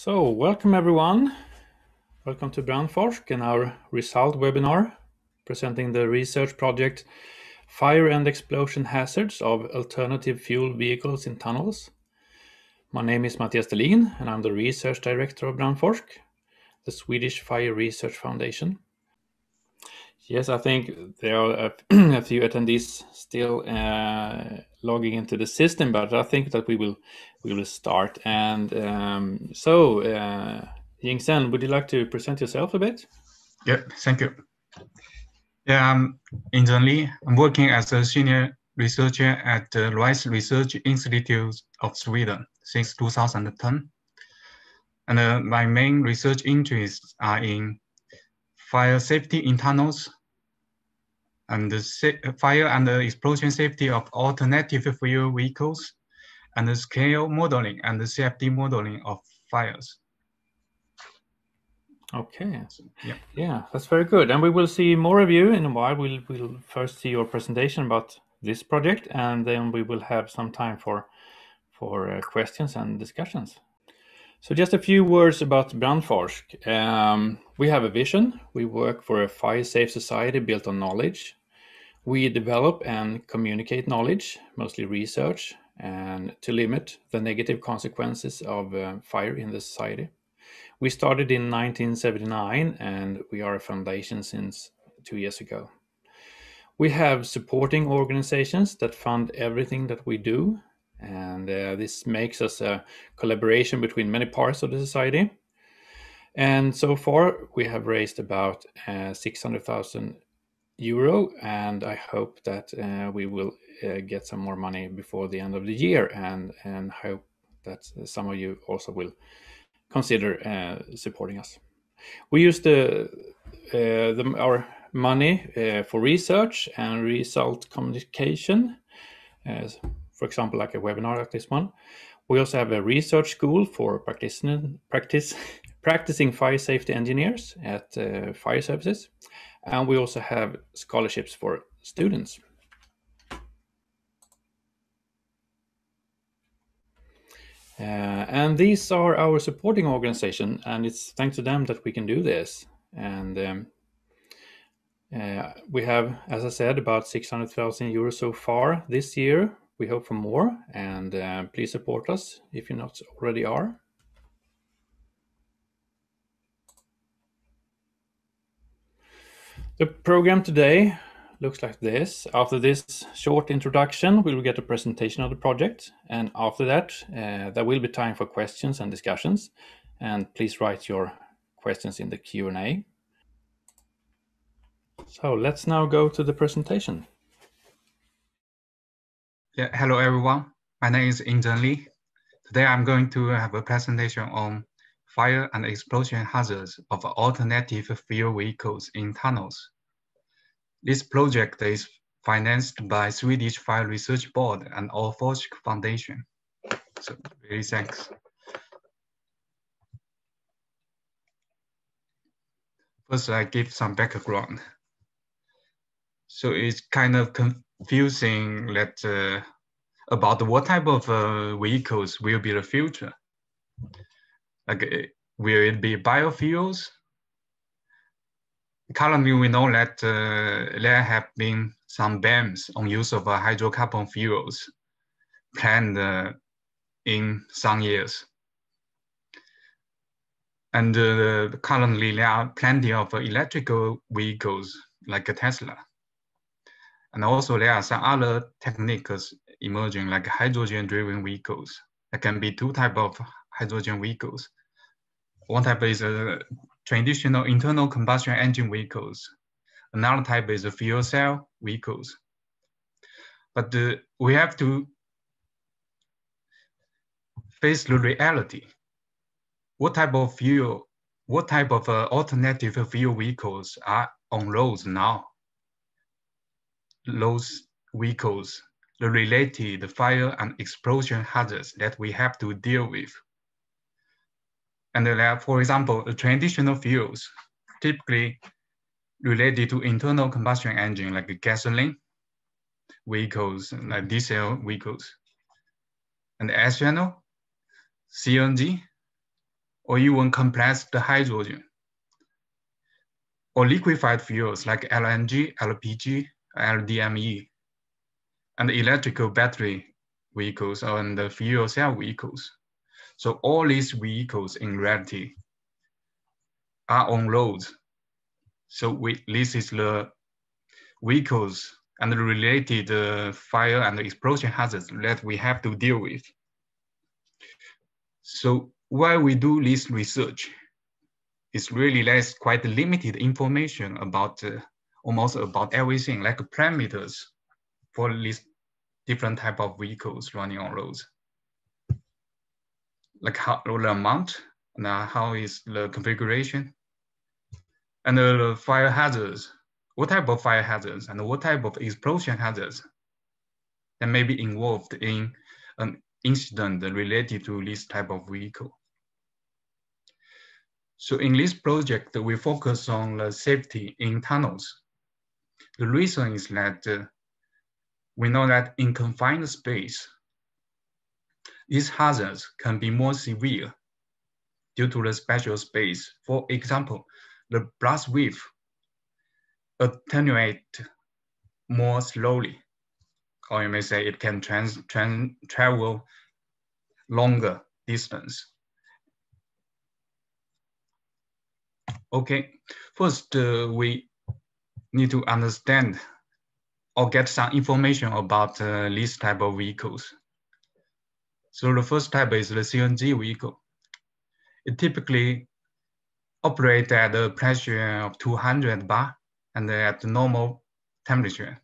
So, welcome everyone. Welcome to Brandforsk and our result webinar presenting the research project Fire and Explosion Hazards of Alternative Fuel Vehicles in Tunnels. My name is Mattias Delin and I'm the research director of Brandforsk, the Swedish Fire Research Foundation. Yes, I think there are a, few attendees still uh, logging into the system, but I think that we will we will start. And um, so, uh, Yingzhen, would you like to present yourself a bit? Yeah, thank you. Yeah, I'm Yingzhen Li. I'm working as a senior researcher at the RISE Research Institute of Sweden since 2010. And uh, my main research interests are in fire safety in tunnels, and the fire and the explosion safety of alternative fuel vehicles, and the scale modeling and the CFD modeling of fires. Okay. Yeah. Yeah, that's very good. And we will see more of you in a while. We'll we'll first see your presentation about this project, and then we will have some time for for uh, questions and discussions. So just a few words about Brandforsk. Um, we have a vision. We work for a fire-safe society built on knowledge. We develop and communicate knowledge, mostly research, and to limit the negative consequences of uh, fire in the society. We started in 1979 and we are a foundation since two years ago. We have supporting organizations that fund everything that we do, and uh, this makes us a collaboration between many parts of the society. And so far, we have raised about uh, 600,000 euro, and I hope that uh, we will uh, get some more money before the end of the year, and and hope that some of you also will consider uh, supporting us. We use the, uh, the our money uh, for research and result communication, for example, like a webinar like this one. We also have a research school for practicing practice practicing fire safety engineers at uh, fire services and we also have scholarships for students. Uh, and these are our supporting organization, and it's thanks to them that we can do this. And um, uh, we have, as I said, about 600,000 euros so far this year. We hope for more, and uh, please support us if you not already are. The program today looks like this. After this short introduction, we will get a presentation of the project. And after that, uh, there will be time for questions and discussions. And please write your questions in the Q&A. So let's now go to the presentation. Yeah, hello everyone. My name is Yingzhen Li. Today I'm going to have a presentation on fire and explosion hazards of alternative fuel vehicles in tunnels. This project is financed by Swedish Fire Research Board and Allforsk Foundation. So really thanks. First, I give some background. So it's kind of confusing that uh, about what type of uh, vehicles will be the future. Like, uh, will it be biofuels? Currently, we know that uh, there have been some bans on use of uh, hydrocarbon fuels planned uh, in some years. And uh, currently, there are plenty of electrical vehicles like Tesla. And also, there are some other techniques emerging, like hydrogen-driven vehicles. There can be two types of hydrogen vehicles. One type is a traditional internal combustion engine vehicles. Another type is a fuel cell vehicles. But uh, we have to face the reality. What type of fuel, what type of uh, alternative fuel vehicles are on roads now? Those vehicles, the related fire and explosion hazards that we have to deal with. And that, for example, the traditional fuels typically related to internal combustion engine like gasoline vehicles, like diesel vehicles. And external, CNG, or even compressed hydrogen, or liquefied fuels like LNG, LPG, LDME, and electrical battery vehicles and the fuel cell vehicles. So all these vehicles in reality are on roads. So we, this is the vehicles and the related uh, fire and explosion hazards that we have to deal with. So while we do this research, it's really there's quite limited information about uh, almost about everything like parameters for these different type of vehicles running on roads. Like how the amount and uh, how is the configuration and the fire hazards, what type of fire hazards and what type of explosion hazards that may be involved in an incident related to this type of vehicle. So in this project, we focus on the safety in tunnels. The reason is that uh, we know that in confined space, these hazards can be more severe due to the special space. For example, the blast wave attenuate more slowly, or you may say it can trans, travel longer distance. Okay, first uh, we need to understand or get some information about uh, this type of vehicles. So the first type is the CNG vehicle. It typically operates at a pressure of 200 bar and at normal temperature.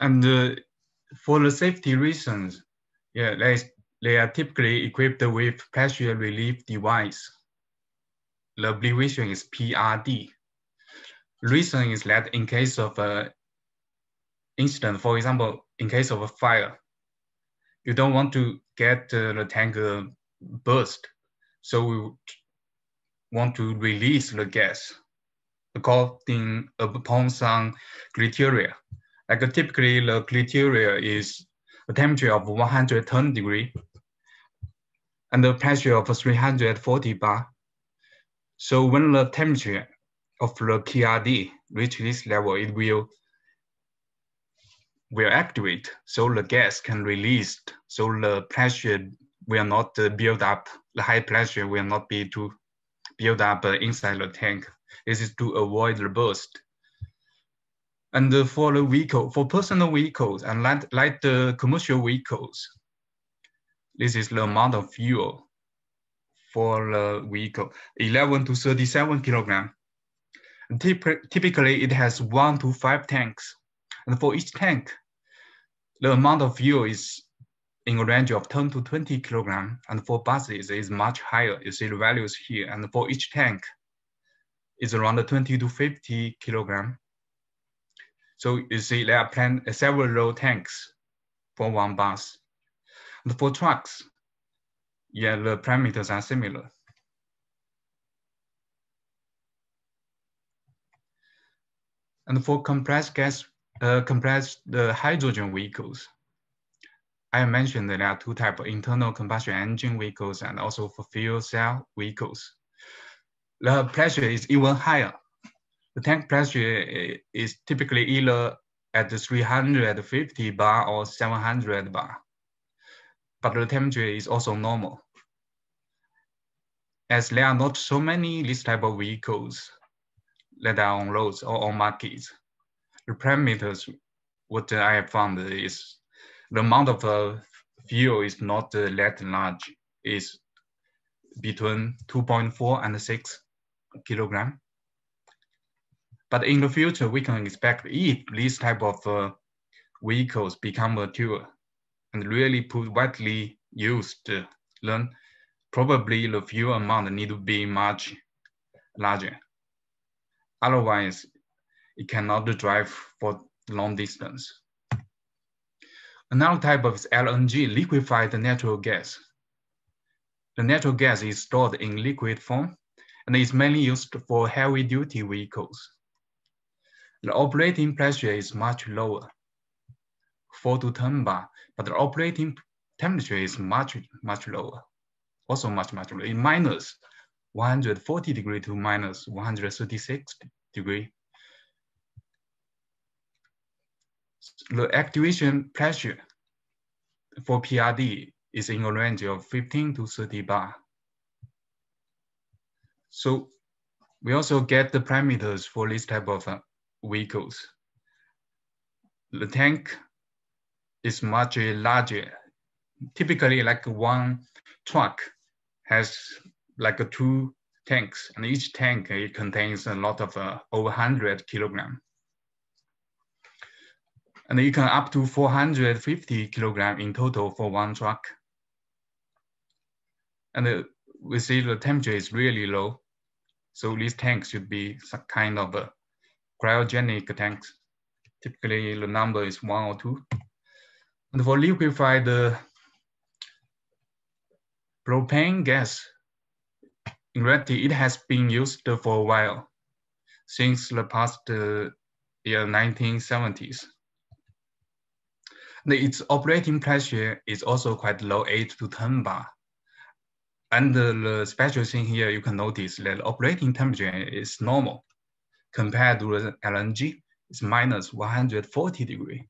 And uh, for the safety reasons, yeah, they, they are typically equipped with pressure relief device. The abbreviation is PRD. Reason is that in case of an incident, for example, in case of a fire, you don't want to get the tank uh, burst. So we want to release the gas according upon some criteria. Like typically the criteria is a temperature of 110 degree and the pressure of 340 bar. So when the temperature of the PRD reach this level, it will will activate so the gas can release so the pressure will not uh, build up the high pressure. Will not be to build up uh, inside the tank. This is to avoid the burst. And uh, for the vehicle for personal vehicles and like the commercial vehicles this is the amount of fuel for the vehicle. 11 to 37 kilogram. Typically it has one to five tanks and for each tank, the amount of fuel is in a range of 10 to 20 kilogram. And for buses, is much higher. You see the values here. And for each tank, is around 20 to 50 kilogram. So you see there are plan several low tanks for one bus. And for trucks, yeah, the parameters are similar. And for compressed gas uh, compressed the hydrogen vehicles. I mentioned that there are two types of internal combustion engine vehicles and also for fuel cell vehicles. The pressure is even higher. The tank pressure is typically either at 350 bar or 700 bar, but the temperature is also normal. As there are not so many this type of vehicles that are on roads or on markets, the parameters, what I have found is the amount of uh, fuel is not uh, that large, is between 2.4 and 6 kilogram. But in the future, we can expect if these type of uh, vehicles become mature and really put widely used, uh, then probably the fuel amount need to be much larger. Otherwise, it cannot drive for long distance. Another type of LNG, liquefied natural gas. The natural gas is stored in liquid form and is mainly used for heavy duty vehicles. The operating pressure is much lower, 4 to 10 bar, but the operating temperature is much, much lower. also much, much low, in minus 140 degree to minus 136 degree. The activation pressure for PRD is in a range of 15 to 30 bar. So we also get the parameters for this type of uh, vehicles. The tank is much larger. Typically like one truck has like a two tanks and each tank it contains a lot of uh, over 100 kilogram. And you can up to 450 kilogram in total for one truck. And uh, we see the temperature is really low. So these tanks should be some kind of a cryogenic tanks. Typically the number is one or two. And for liquefied uh, propane gas, in reality, it has been used for a while, since the past uh, year 1970s. Its operating pressure is also quite low, 8 to 10 bar. And the special thing here, you can notice that operating temperature is normal compared to the LNG, it's minus 140 degree.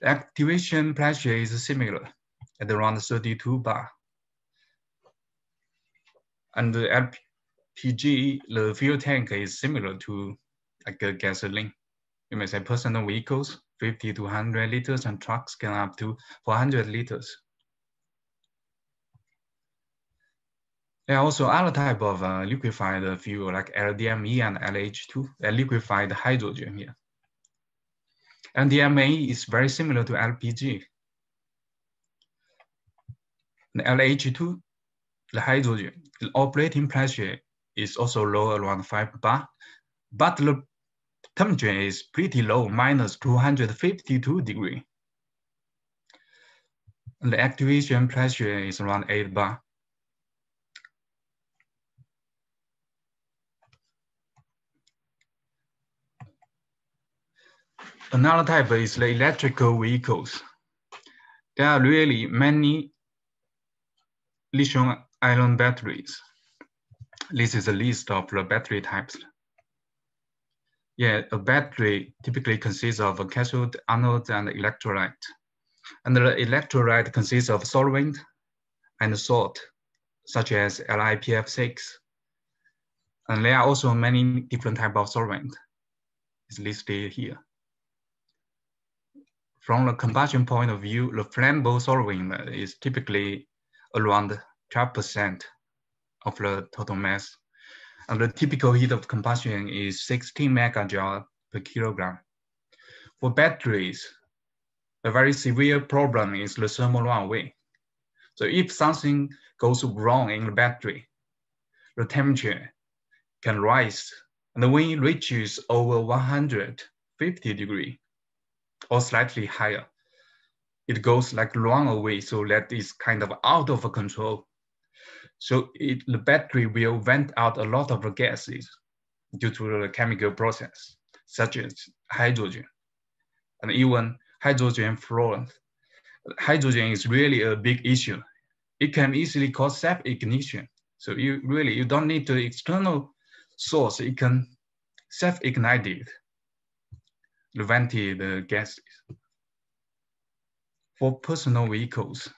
The activation pressure is similar at around 32 bar. And the LPG, the fuel tank is similar to like a gasoline. You may say personal vehicles, 50 to 100 liters, and trucks can up to 400 liters. There are also other type of uh, liquefied fuel like LDME and LH2, uh, liquefied hydrogen here. And LDME is very similar to LPG. The LH2, the hydrogen, the operating pressure is also low around 5 bar, but the temperature is pretty low, minus 252 degree. The activation pressure is around 8 bar. Another type is the electrical vehicles. There are really many lithium ion batteries. This is a list of the battery types. Yeah, a battery typically consists of a cathode, anode, and electrolyte. And the electrolyte consists of solvent and salt, such as LiPF6. And there are also many different types of solvent. It's listed here. From the combustion point of view, the flammable solvent is typically around 12% of the total mass. And the typical heat of combustion is 16 megajoule per kilogram. For batteries, a very severe problem is the thermal runaway. So if something goes wrong in the battery, the temperature can rise. And when it reaches over 150 degree, or slightly higher. It goes like run away, so that is kind of out of control. So it, the battery will vent out a lot of gases due to the chemical process, such as hydrogen, and even hydrogen fluoride. Hydrogen is really a big issue. It can easily cause self-ignition. So you really, you don't need the external source. It can self-ignite it vented gases. For personal vehicles,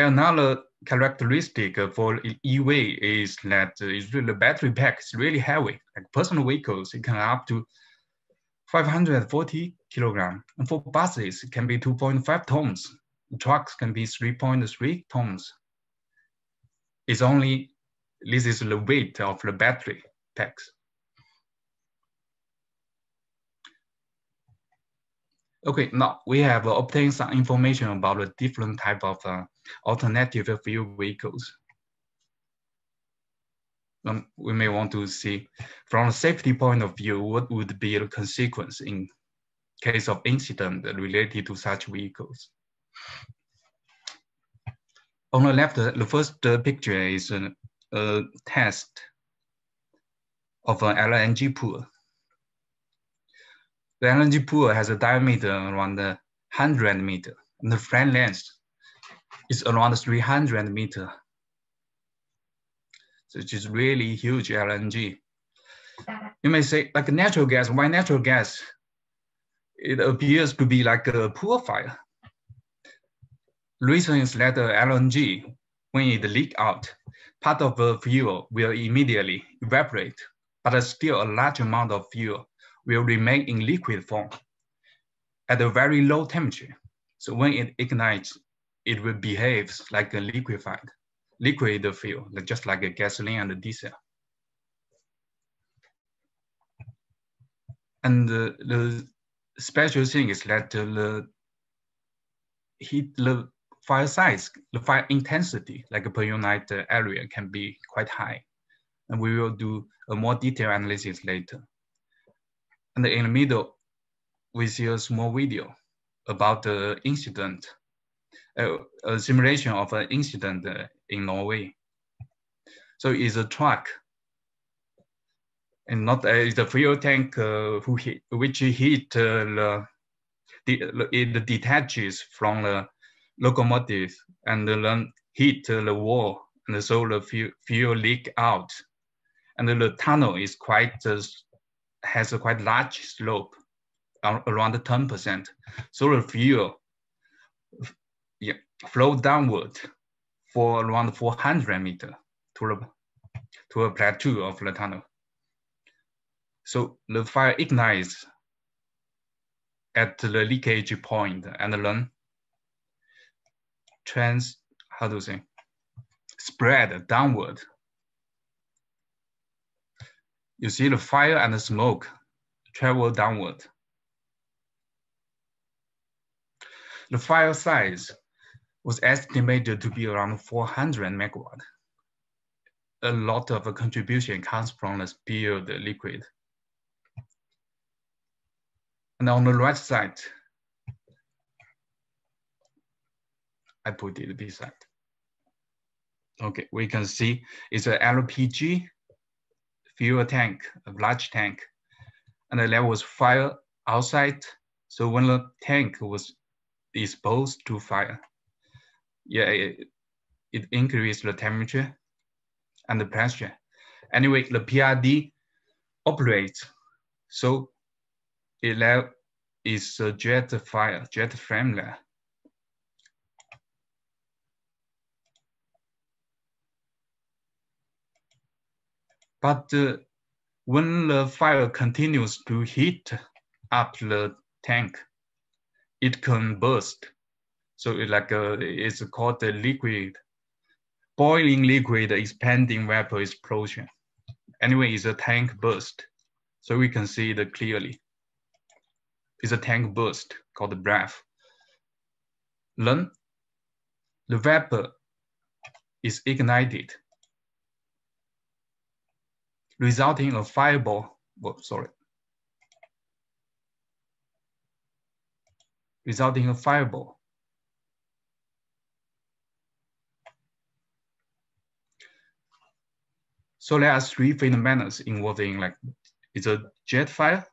another characteristic for EV is that the battery pack is really heavy. Like personal vehicles, it can up to 540 kilogram. And for buses, it can be 2.5 tons. Trucks can be 3.3 tons. It's only, this is the weight of the battery packs. Okay, now we have obtained some information about the different type of uh, alternative fuel vehicles. Um, we may want to see from a safety point of view, what would be the consequence in case of incident related to such vehicles. On the left, the first picture is a, a test of an LNG pool. The LNG pool has a diameter around 100 meter, and the flame length is around 300 meter. So it is really huge LNG. You may say, like natural gas, why natural gas? It appears to be like a pool fire. Reason is that LNG, when it leak out, part of the fuel will immediately evaporate, but still a large amount of fuel will remain in liquid form at a very low temperature. So when it ignites, it will behave like a liquefied, liquid fuel, just like a gasoline and a diesel. And the, the special thing is that the heat, the fire size, the fire intensity, like per unit area can be quite high. And we will do a more detailed analysis later. And in the middle, we see a small video about the incident, a simulation of an incident in Norway. So it's a truck and not uh, the fuel tank uh, who hit, which hit uh, the, it detaches from the locomotive and then hit the wall and so the fuel, fuel leak out and the tunnel is quite uh, has a quite large slope around 10%. So the fuel flow downward for around 400 meter to to a plateau of the tunnel. So the fire ignites at the leakage point and then trans, how do you say, spread downward. You see the fire and the smoke travel downward. The fire size was estimated to be around 400 megawatt. A lot of a contribution comes from the spilled liquid. And on the right side, I put it beside. Okay, we can see it's a LPG fuel tank, a large tank, and there was fire outside. So when the tank was exposed to fire. Yeah, it, it increased the temperature and the pressure. Anyway, the PRD operates. So it is a jet fire, jet flame there. But uh, when the fire continues to heat up the tank, it can burst. So like a, it's called the liquid, boiling liquid expanding vapor explosion. Anyway, it's a tank burst. So we can see it clearly. It's a tank burst called the BLEVE. Then the vapor is ignited, resulting in a fireball, oh, sorry, resulting in a fireball. So there are three phenomena involving like it's a jet fire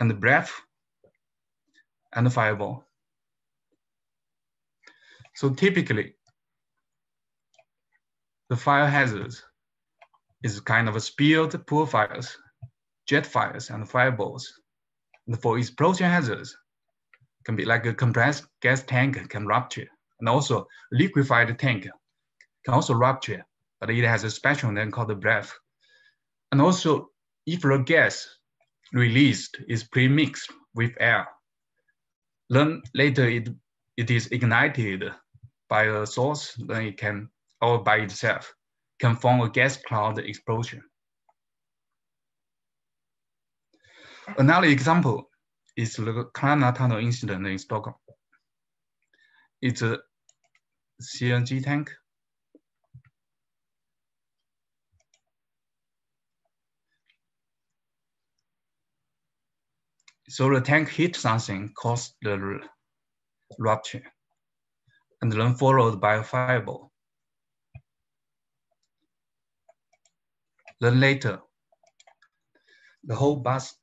and the BLEVE and the fireball. So typically, the fire hazards is kind of a spilled pool fires, jet fires, and fireballs. And for explosion hazards, can be like a compressed gas tank can rupture, and also liquefied tank can also rupture, but it has a special name called the BLEVE. And also, if the gas released is pre-mixed with air, then later it, it is ignited by a source, then it can, or by itself, can form a gas cloud explosion. Another example is the Klara tunnel incident in Stockholm. It's a CNG tank. So the tank hit something, caused the rupture, and then followed by a fireball. Then later, the whole bus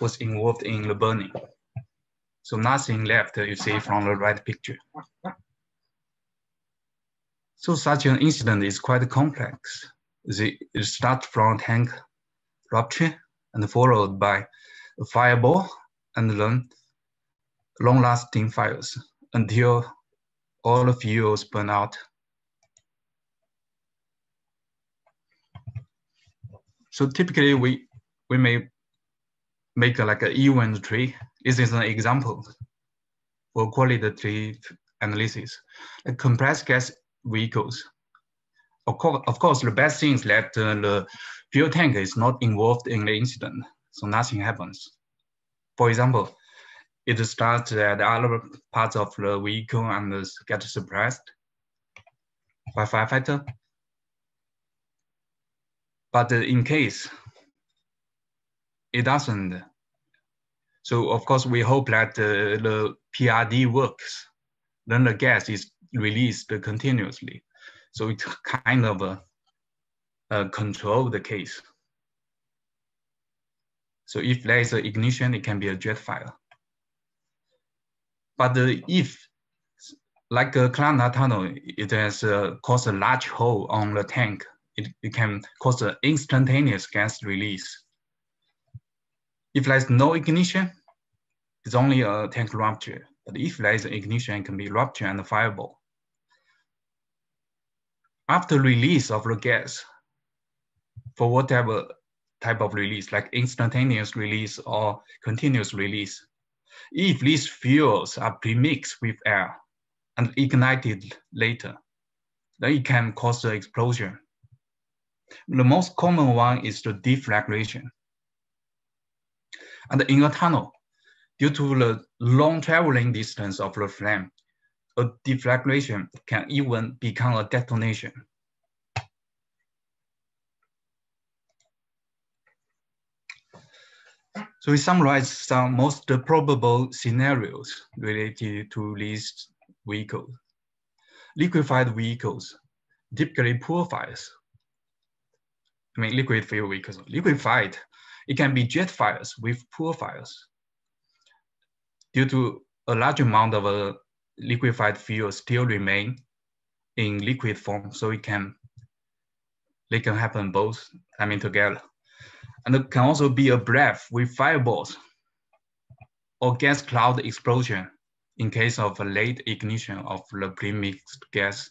was involved in the burning. So nothing left, you see from the right picture. So such an incident is quite complex. It starts from tank rupture and followed by fireball and then long-lasting fires until all the fuels burn out. So typically we, we may make a, like an event tree. This is an example for qualitative analysis. A compressed gas vehicles. Of course, of course, the best thing is that uh, the fuel tank is not involved in the incident, so nothing happens. For example, it starts at other parts of the vehicle and gets suppressed by firefighter. But in case it doesn't, so of course we hope that uh, the PRD works, then the gas is released continuously. So it kind of uh, uh, control the case. So if there is an ignition, it can be a jet fire. But if, like a Klara tunnel, it has uh, caused a large hole on the tank, it, it can cause an instantaneous gas release. If there's no ignition, it's only a tank rupture. But if there is an ignition, it can be rupture and fireball. After release of the gas, for whatever type of release, like instantaneous release or continuous release, if these fuels are premixed with air and ignited later, then it can cause the explosion. The most common one is the deflagration. And in a tunnel, due to the long traveling distance of the flame, a deflagration can even become a detonation. So we summarize some most probable scenarios related to these vehicles. Liquefied vehicles, typically pool fires. I mean, liquid fuel vehicles, liquefied, it can be jet fires with pool fires. Due to a large amount of uh, liquefied fuel still remain in liquid form, so it can they can happen both, I mean together. And it can also be a BLEVE with fireballs or gas cloud explosion in case of a late ignition of the premixed gas.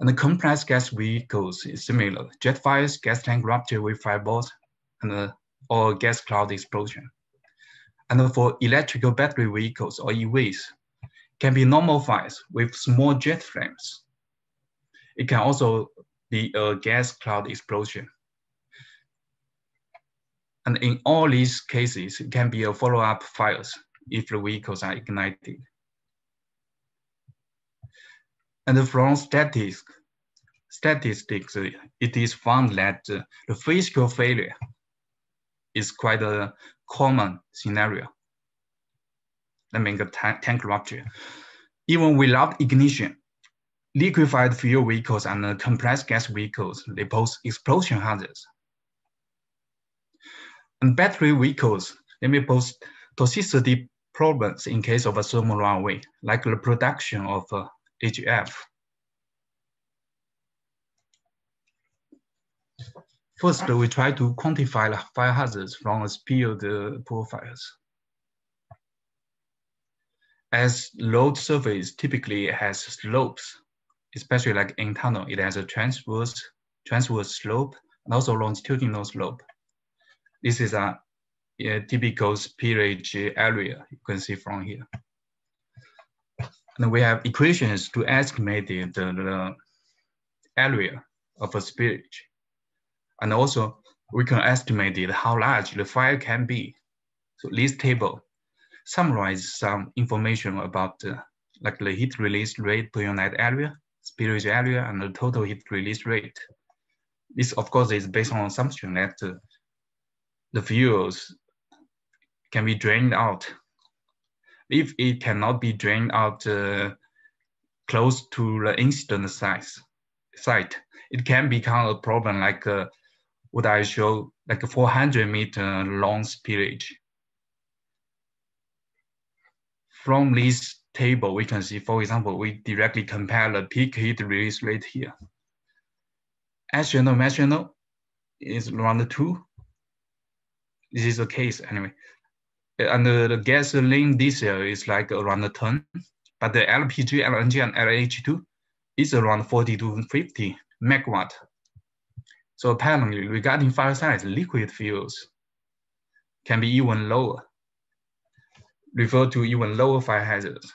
And the compressed gas vehicles is similar. Jet fires, gas tank rupture with fireballs, and uh, or gas cloud explosion. And for electrical battery vehicles or EVs, can be normal fires with small jet flames. It can also be a gas cloud explosion. And in all these cases, it can be a follow-up fires if the vehicles are ignited. And from statistics, statistics, it is found that the physical failure is quite a common scenario that means a tank rupture. Even without ignition, liquefied fuel vehicles and compressed gas vehicles, they pose explosion hazards. And battery vehicles, may pose toxicity problems in case of a thermal runaway, like the production of uh, HF. First, we try to quantify the fire hazards from a spilled uh, pool fires. As road surface typically has slopes, especially like in tunnel, it has a transverse, transverse slope and also longitudinal slope. This is a, a typical spillage area you can see from here. And we have equations to estimate the, the area of a spillage. And also we can estimate how large the fire can be. So this table summarizes some information about uh, like the heat release rate per unit area, spillage area, and the total heat release rate. This, of course, is based on assumption that uh, the fuels can be drained out. If it cannot be drained out uh, close to the incident size, site, it can become a problem like uh, what I show, like a 400 meter long spillage from this table, we can see, for example, we directly compare the peak heat release rate here. Ethanol, mass channel is around two. This is the case anyway. Uh, and the gasoline diesel is like around 10, but the LPG, LNG, and LH2 is around 40 to 50 megawatt. So apparently, regarding fire size, liquid fuels can be even lower, refer to even lower fire hazards.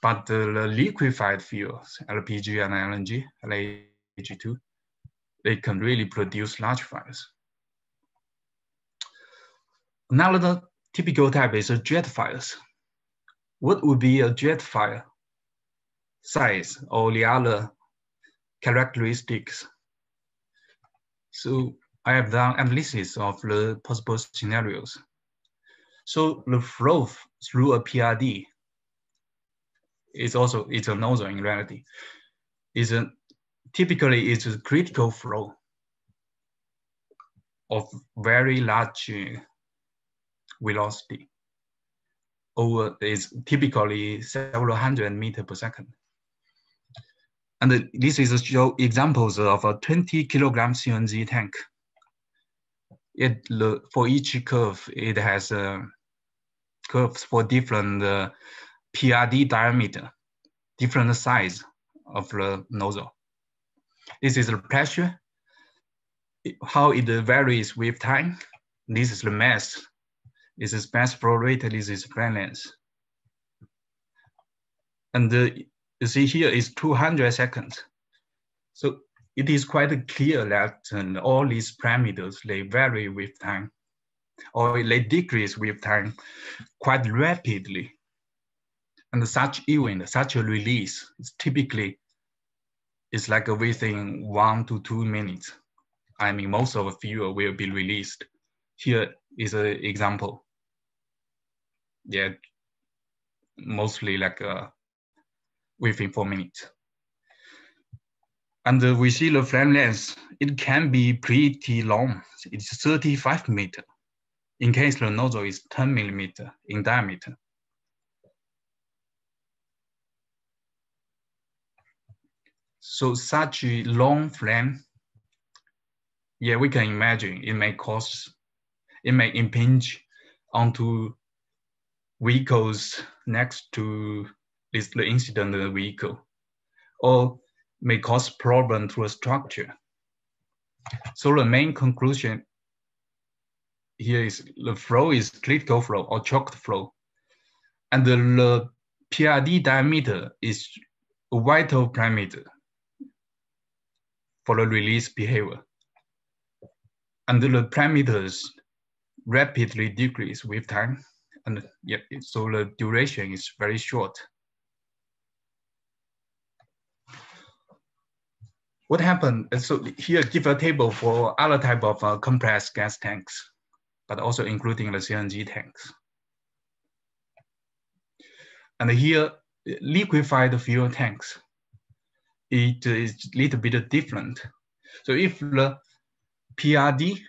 But the, the liquefied fuels, LPG and LNG, LH2, they can really produce large fires. Another typical type is jet fires. What would be a jet fire size or the other characteristics? So I have done analysis of the possible scenarios. So the flow through a PRD is also it's a nozzle in reality. Is a typically it's a critical flow of very large velocity over is typically several hundred meter per second. And this is a show examples of a 20 kilogram CNG tank. It for each curve, it has uh, curves for different uh, PRD diameter, different size of the nozzle. This is the pressure, how it varies with time. This is the mass is mass flow rate, is flame length. And uh, you see here is 200 seconds. So it is quite clear that uh, all these parameters, they vary with time or they decrease with time quite rapidly. And such event, such a release is typically it's like within one to two minutes. I mean, most of the fuel will be released. Here is an example yeah, mostly like uh, within four minutes. And uh, we see the flame length, it can be pretty long. It's 35 meter in case the nozzle is 10 millimeter in diameter. So such a long flame, yeah, we can imagine it may cause, it may impinge onto vehicles next to this the incident vehicle or may cause problem to a structure. So the main conclusion here is the flow is critical flow or choked flow. And the, the PRD diameter is a vital parameter for the release behavior. And the parameters rapidly decrease with time and yeah, so the duration is very short. What happened? So here, give a table for other type of uh, compressed gas tanks, but also including the CNG tanks. And here, liquefied fuel tanks, it is a little bit different. So if the PRD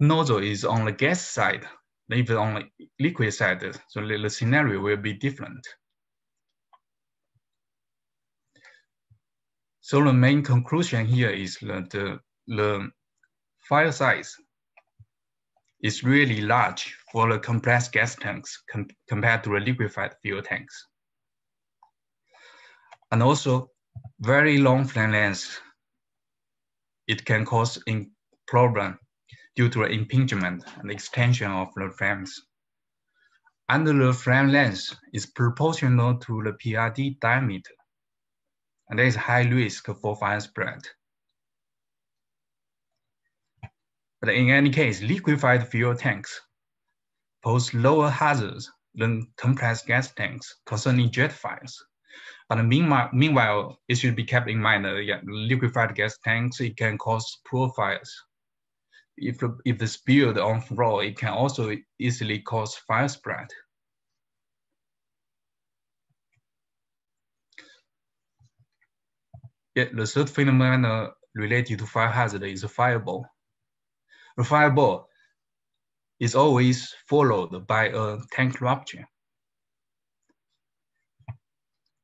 nozzle is on the gas side, if on liquid side, so the, scenario will be different. So the main conclusion here is that the, the fire size is really large for the compressed gas tanks com compared to the liquefied fuel tanks. And also very long flame length, it can cause a problem due to impingement and extension of the flames. And the flame length is proportional to the PRD diameter, and there is high risk for fire spread. But in any case, liquefied fuel tanks pose lower hazards than compressed gas tanks concerning jet fires. But meanwhile, meanwhile, it should be kept in mind that yeah, liquefied gas tanks, it can cause pool fires if, if the spilled on floor, it can also easily cause fire spread. The third phenomenon related to fire hazard is a fireball. The fireball is always followed by a tank rupture.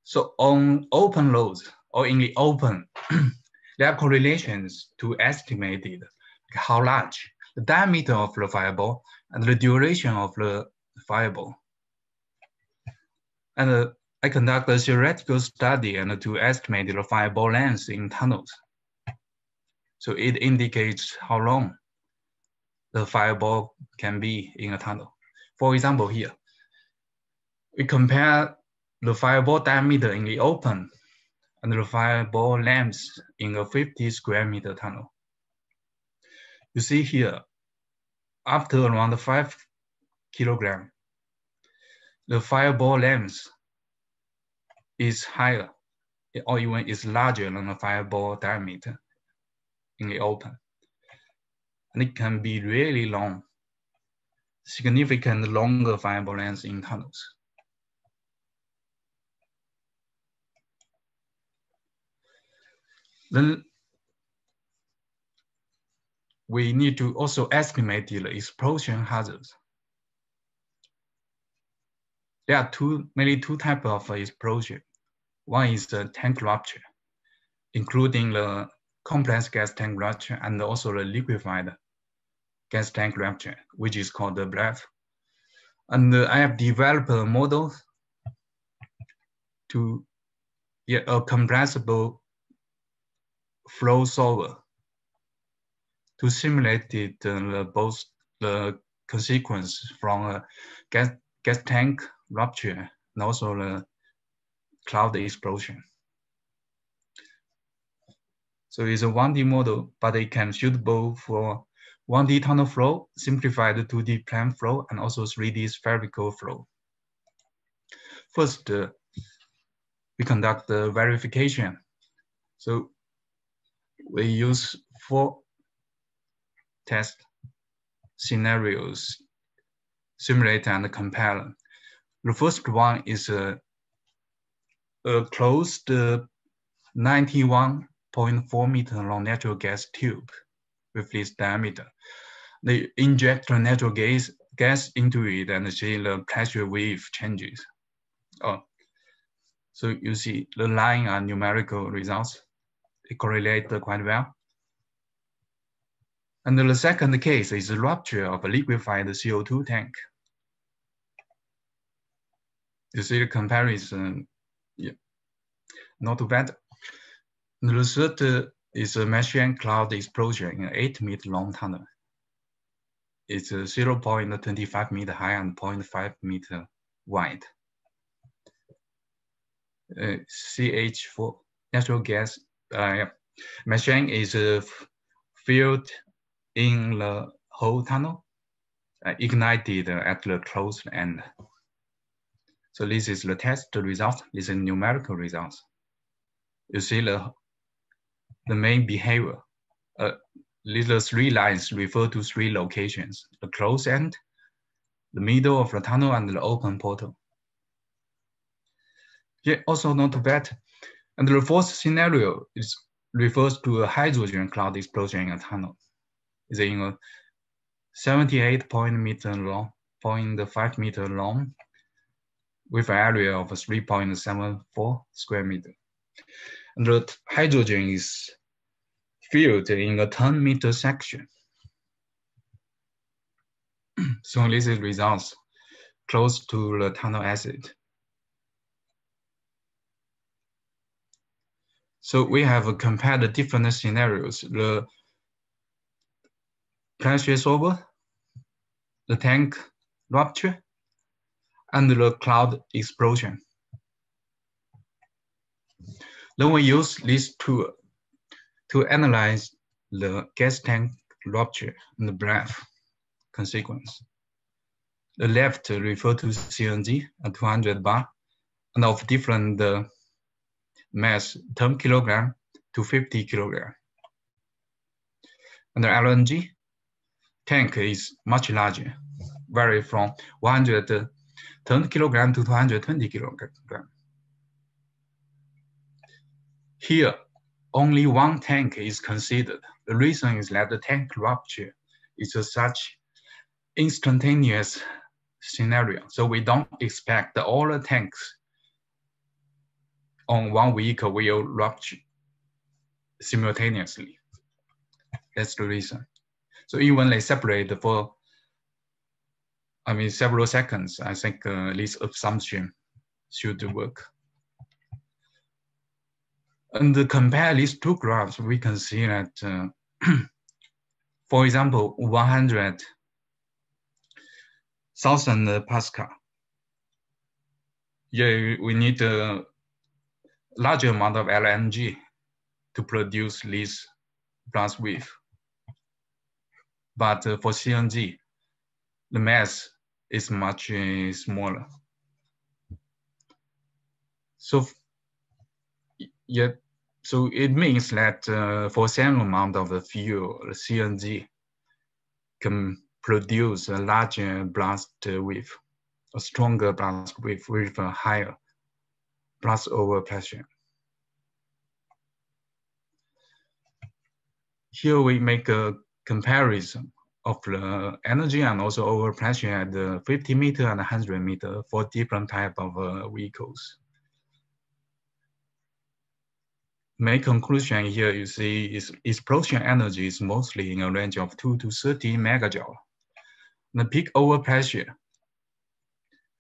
So on open loads or in the open, there are correlations to estimated how large the diameter of the fireball and the duration of the fireball. And uh, I conduct a theoretical study and to estimate the fireball length in tunnels. So it indicates how long the fireball can be in a tunnel. For example, here, we compare the fireball diameter in the open and the fireball length in a 50 square meter tunnel. You see here, after around five kilogram, the fireball length is higher or even is larger than the fireball diameter in the open. And it can be really long, significant longer fireball length in tunnels. Then we need to also estimate the explosion hazards. There are two, mainly two types of explosion. One is the tank rupture, including the compressed gas tank rupture and also the liquefied gas tank rupture, which is called the BLEVE. And I have developed a model to yeah, a compressible flow solver to simulate the, both the consequence from a gas, gas tank rupture and also the cloud explosion. So it's a 1D model, but it can suitable for 1D tunnel flow, simplified 2D plane flow, and also 3D spherical flow. First, uh, we conduct the verification. So we use four test scenarios, simulate and compare. The first one is a, a closed uh, 91.4 meter long natural gas tube with this diameter. They inject the natural gas, gas into it and see the pressure wave changes. Oh, so you see the line are numerical results. They correlate quite well. And the second case is the rupture of a liquefied CO2 tank. You see the comparison, yeah, not bad. The third is a methane cloud explosion in an eight meter long tunnel. It's 0.25 meter high and 0.5 meter wide. Uh, CH4 natural gas uh, methane is uh, filled in the whole tunnel, uh, ignited at the closed end. So this is the test result. This is numerical results. You see the, the main behavior. Uh, these three lines refer to three locations, the closed end, the middle of the tunnel, and the open portal. Yeah, also not bad. And the fourth scenario is refers to a hydrogen cloud explosion in a tunnel is in a 78 point meter long, 0.5 meter long, with an area of 3.74 square meter. And the hydrogen is filled in a 10 meter section. so this is results close to the tunnel exit. So we have compared the different scenarios. The pressure over, the tank rupture, and the cloud explosion. Then we use this tool to analyze the gas tank rupture and the BLEVE consequence. The left refer to CNG at 200 bar and of different uh, mass 10 kilogram to 50 kilogram. And the LNG tank is much larger, vary from 110 kilogram to 220 kilogram. Here, only one tank is considered. The reason is that the tank rupture is a such instantaneous scenario. So we don't expect all the tanks on one vehicle will rupture simultaneously. That's the reason. So even they separate for, I mean, several seconds, I think uh, this assumption should work. And compare these two graphs, we can see that, uh, for example, 100,000 Pascal. Yeah, we need a larger amount of LNG to produce this blast wave. But uh, for CNG, the mass is much uh, smaller. So yeah, so it means that uh, for same amount of the fuel, the CNG can produce a larger blast wave, a stronger blast wave with a higher blast over pressure. Here we make a comparison of the energy and also overpressure at the 50 meter and 100 meter for different type of uh, vehicles. Main conclusion here you see is explosion energy is mostly in a range of 2 to 30 megajoule. The peak overpressure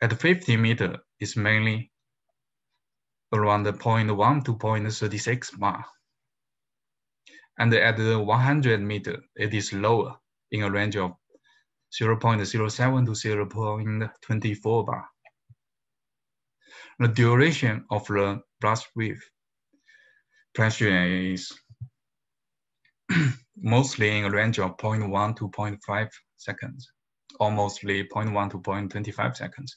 at 50 meter is mainly around 0.1 to 0.36 bar and at the 100 meter, it is lower in a range of 0.07 to 0.24 bar. The duration of the blast wave pressure is mostly in a range of 0.1 to 0.5 seconds, or mostly 0.1 to 0.25 seconds.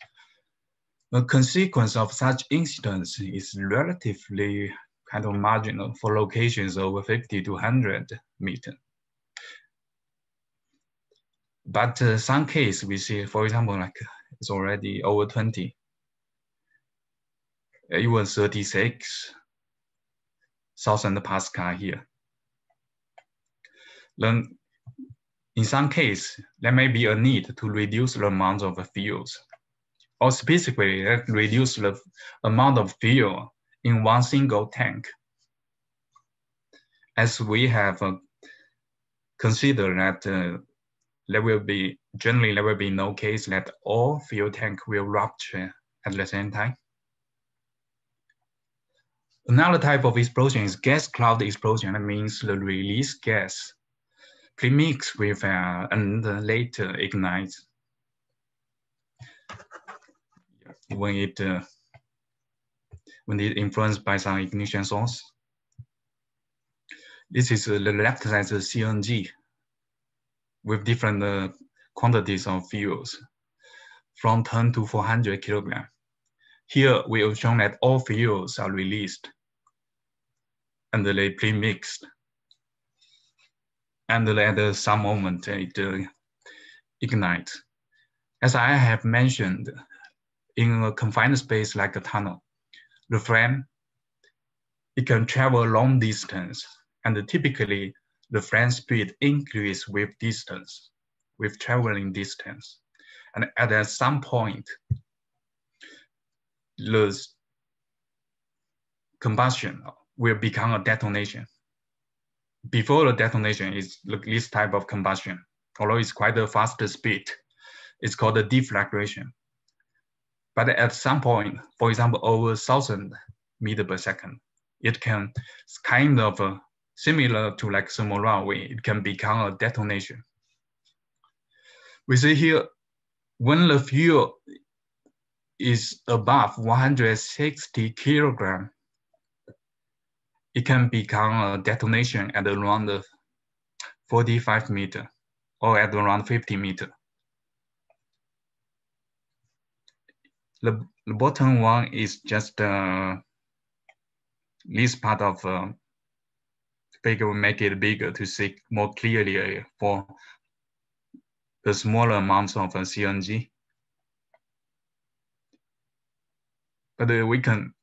The consequence of such incidents is relatively kind of marginal for locations over 50 to 100 meter. But uh, some case we see, for example, like it's already over 20, even 36 thousand Pascal here. Then in some case, there may be a need to reduce the amount of fuels, or specifically reduce the amount of fuel in one single tank. As we have uh, considered that uh, there will be, generally there will be no case that all fuel tank will rupture at the same time. Another type of explosion is gas cloud explosion. That means the released gas premix with uh, and later ignites when it uh, when it influenced by some ignition source. This is the left side CNG with different uh, quantities of fuels from 10 to 400 kilogram. Here we have shown that all fuels are released and they pre-mixed. And at some moment it uh, ignites. As I have mentioned, in a confined space like a tunnel, the flame, it can travel long distance and typically the flame speed increase with distance, with traveling distance. And at some point, the combustion will become a detonation. Before the detonation is this type of combustion, although it's quite a faster speed, it's called a deflagration. But at some point, for example, over 1,000 meter per second, it can kind of uh, similar to like thermal runaway, it can become a detonation. We see here, when the fuel is above 160 kilogram, it can become a detonation at around 45 meter or at around 50 meter. The, the bottom one is just uh, this part of uh, figure make it bigger to see more clearly uh, for the smaller amounts of uh, CNG. But uh, we can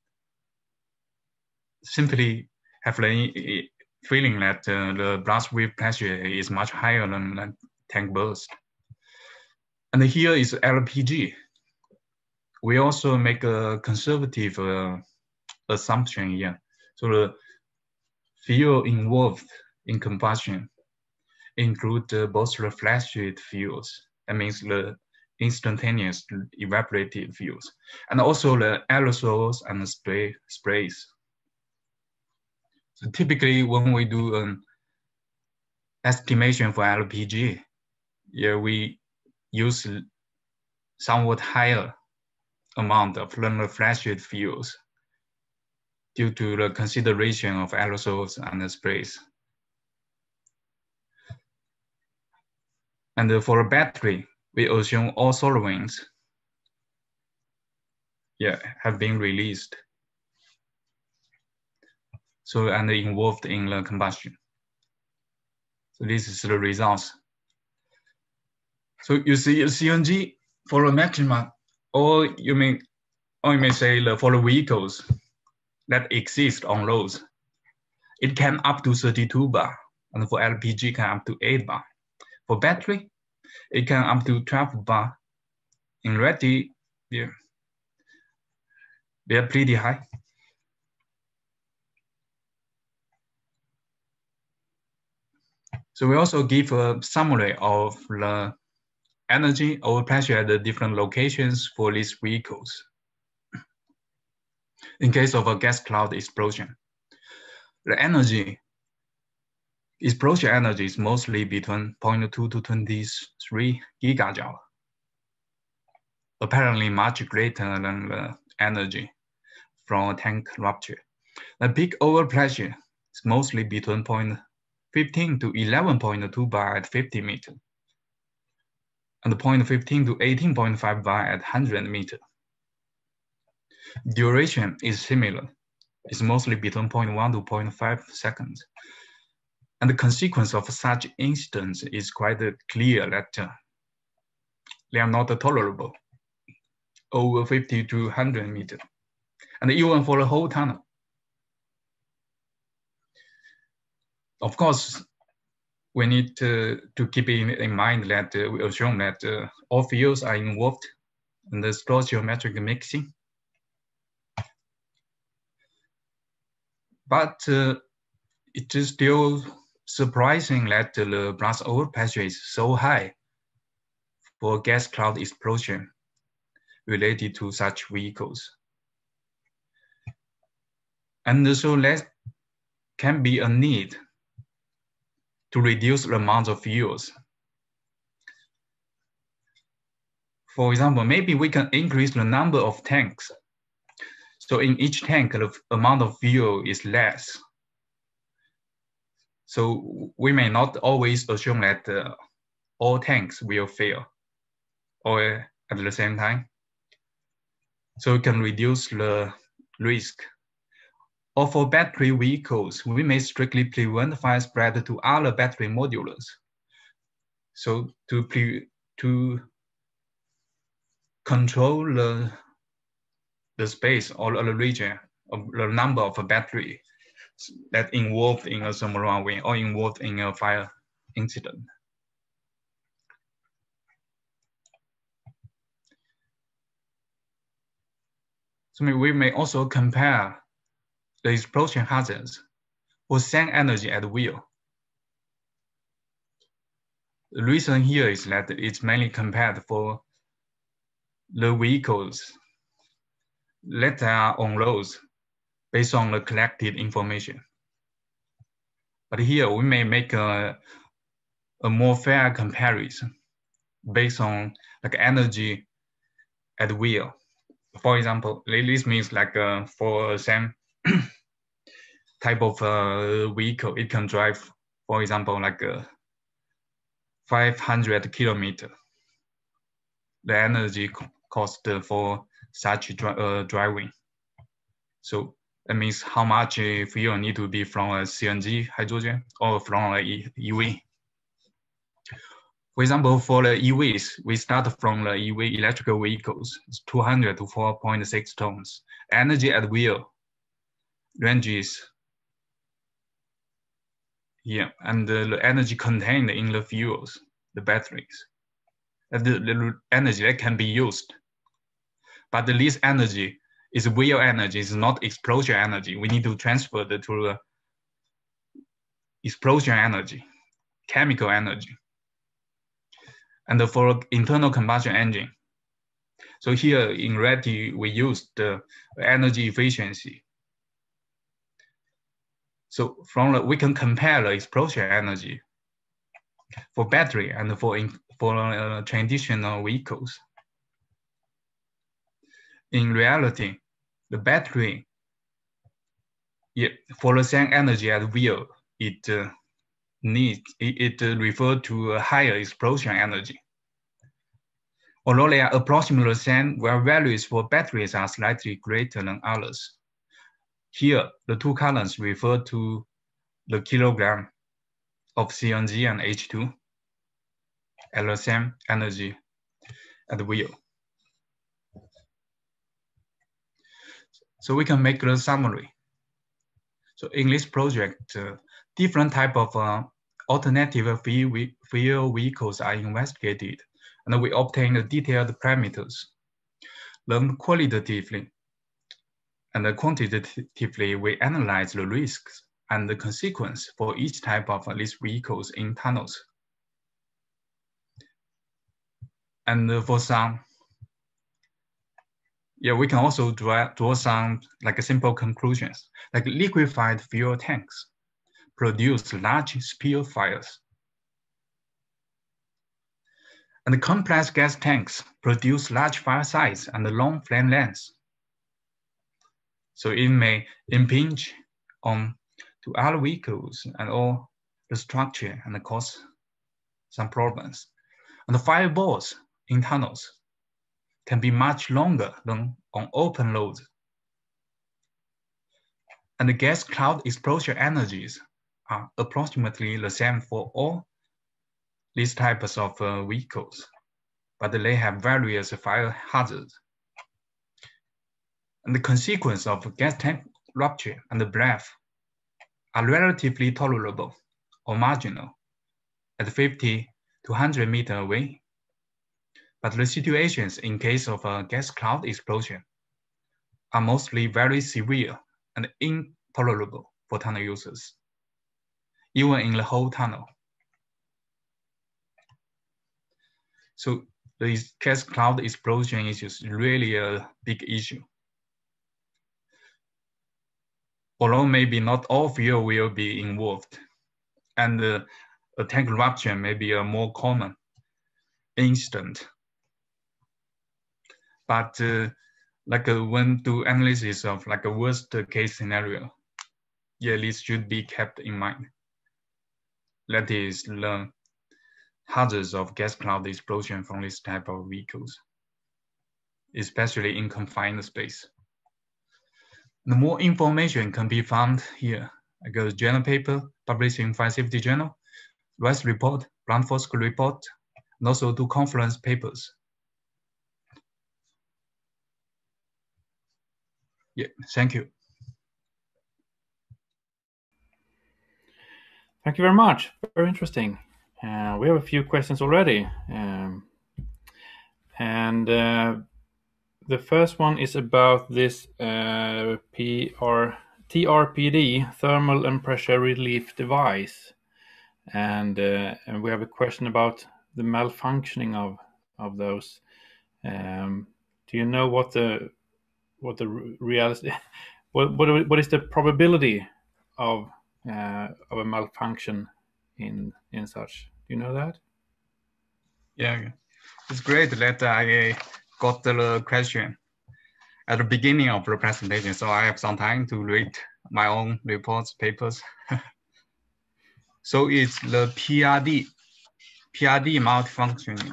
simply have the feeling that uh, the blast wave pressure is much higher than, than tank burst. And here is LPG we also make a conservative uh, assumption here. So the fuel involved in combustion include uh, both the flash fuels, that means the instantaneous evaporated fuels, and also the aerosols and spray sprays. So typically when we do an estimation for LPG, yeah, we use somewhat higher amount of the flash fuels due to the consideration of aerosols and sprays. And for a battery, we assume all solvents yeah, have been released. So, and involved in the combustion. So this is the results. So you see CNG for a maximum, or you may, or oh, you may say the, the vehicles that exist on roads, it can up to 32 bar, and for LPG can up to 8 bar. For battery, it can up to 12 bar. In ready, yeah, they are pretty high. So we also give a summary of the energy or pressure at the different locations for these vehicles. In case of a gas cloud explosion, the energy explosion energy is mostly between 0.2 to 23 gigajoule, apparently much greater than the energy from a tank rupture. The peak overpressure is mostly between 0.15 to 11.2 bar at 50 meter, and 0.15 to 18.5 bar at 100 meter. Duration is similar. It's mostly between 0.1 to 0.5 seconds. And the consequence of such incidents is quite clear that uh, they are not tolerable over 50 to 100 meters, and even for the whole tunnel. Of course, we need to, to keep in, in mind that uh, we assume that uh, all fields are involved in the stoichiometric mixing. But uh, it is still surprising that the blast overpressure is so high for gas cloud explosion related to such vehicles. And so that can be a need to reduce the amount of fuels. For example, maybe we can increase the number of tanks. So in each tank, the amount of fuel is less. So we may not always assume that uh, all tanks will fail or at the same time. So we can reduce the risk. Or for battery vehicles, we may strictly prevent fire spread to other battery modules. So to, pre to control the, the space or the region of the number of battery that involved in a thermal runaway or involved in a fire incident. So we may also compare the explosion hazards or same energy at wheel. The reason here is that it's mainly compared for the vehicles that are on roads based on the collected information. But here we may make a, a more fair comparison based on like energy at wheel. For example, this means like uh, for same type of uh, vehicle, it can drive, for example, like uh, 500 kilometer. The energy cost for such dri uh, driving. So that means how much fuel need to be from a CNG hydrogen or from a EV. For example, for the EVs, we start from the EV electrical vehicles, 200 to 4.6 tons. Energy at wheel ranges here, and the energy contained in the fuels, the batteries, the, the energy that can be used. But this energy is real energy, it's not explosion energy. We need to transfer it to uh, explosion energy, chemical energy. And for internal combustion engine, so here in red, we use the energy efficiency. So from the, we can compare the explosion energy for battery and for, in, for uh, traditional vehicles. In reality, the battery, yeah, for the same energy as wheel, it uh, needs, it, it refers to a higher explosion energy. Although they are approximately the same, where values for batteries are slightly greater than others. Here, the two columns refer to the kilogram of CNG and H2 at the same energy at the wheel. So we can make a summary. So in this project, uh, different type of uh, alternative fuel vehicles are investigated and we obtain the detailed parameters. Then qualitatively and quantitatively, we analyze the risks and the consequence for each type of these vehicles in tunnels. And for some, yeah, we can also draw, draw some like simple conclusions, like liquefied fuel tanks produce large spill fires and compressed gas tanks produce large fire size and long flame lengths. So it may impinge on to other vehicles and all the structure and cause some problems. And the fireballs in tunnels can be much longer than on open roads. And the gas cloud exposure energies are approximately the same for all these types of uh, vehicles, but they have various fire hazards. And the consequence of gas tank rupture and the BLEVE are relatively tolerable or marginal at 50 to 100 meter away. But the situations in case of a gas cloud explosion are mostly very severe and intolerable for tunnel users, even in the whole tunnel. So the gas cloud explosion is really a big issue. Although maybe not all fuel will be involved, and uh, a tank rupture may be a more common incident. But uh, like uh, when do analysis of like a worst case scenario, yeah, this should be kept in mind. That is the hazards of gas cloud explosion from this type of vehicles, especially in confined space. The more information can be found here, like a journal paper published in Fire Safety Journal, RISE report, Brandforsk report, and also two conference papers. Yeah, thank you. Thank you very much. Very interesting. Uh, we have a few questions already. Um, and uh, the first one is about this uh, PR, TRPD, thermal and pressure relief device. And, uh, and we have a question about the malfunctioning of, of those. Um, do you know what the what the reality what, what what is the probability of uh, of a malfunction in in such Do you know that? Yeah, it's great that I got the question at the beginning of the presentation, so I have some time to read my own reports, papers. so it's the PRD, PRD malfunctioning.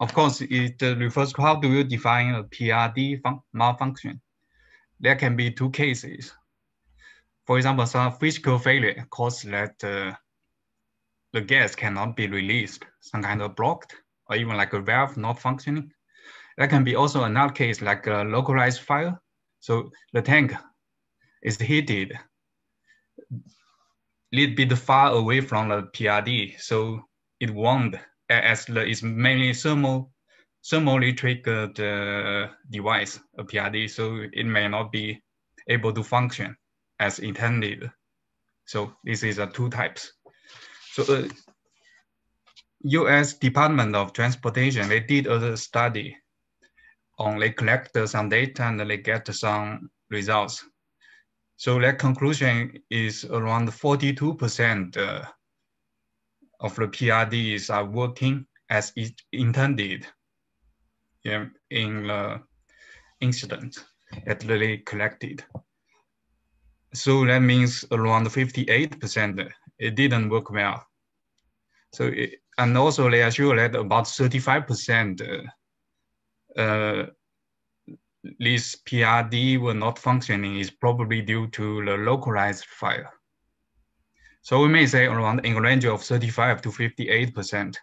Of course, it refers to how do you define a PRD malfunction. There can be two cases. For example, some physical failure causes that uh, the gas cannot be released, some kind of blocked, or even like a valve not functioning. That can be also another case like a localized fire. So the tank is heated a little bit far away from the PRD, so it won't, as the, it's mainly thermal thermally triggered uh, device, a PRD, so it may not be able to function as intended. So this is a two types. So uh, U.S. Department of Transportation, they did a study on, they collect some data and they get some results. So that conclusion is around 42% uh, of the PRDs are working as it intended yeah, in the incident that they collected. So that means around 58% it didn't work well. So it, and also they assure that about 35% uh, uh, this PRD were not functioning is probably due to the localized fire. So we may say around in a range of 35 to 58%.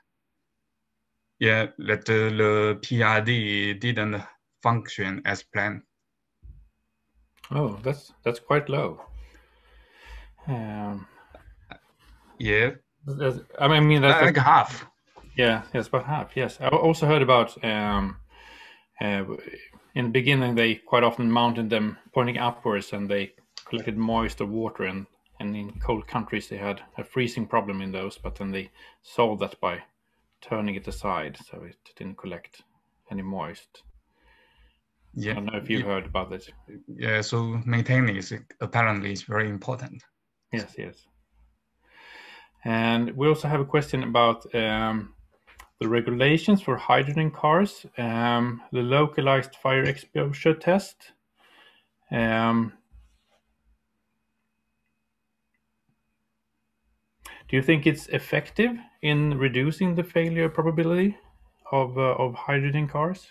Yeah, that uh, the PRD didn't function as planned. Oh, that's that's quite low. Um, yeah. I mean, that's like half. Yeah, yes, about half. Yes, I also heard about um, uh, in the beginning they quite often mounted them pointing upwards, and they collected moist or water and and in cold countries they had a freezing problem in those, but then they solved that by turning it aside so it didn't collect any moist. Yeah. I don't know if you yeah. heard about this. Yeah, so maintaining is apparently is very important. Yes, yes. And we also have a question about um, the regulations for hydrogen cars, um, the localized fire exposure test. Um, Do you think it's effective in reducing the failure probability of uh, of hydrogen cars?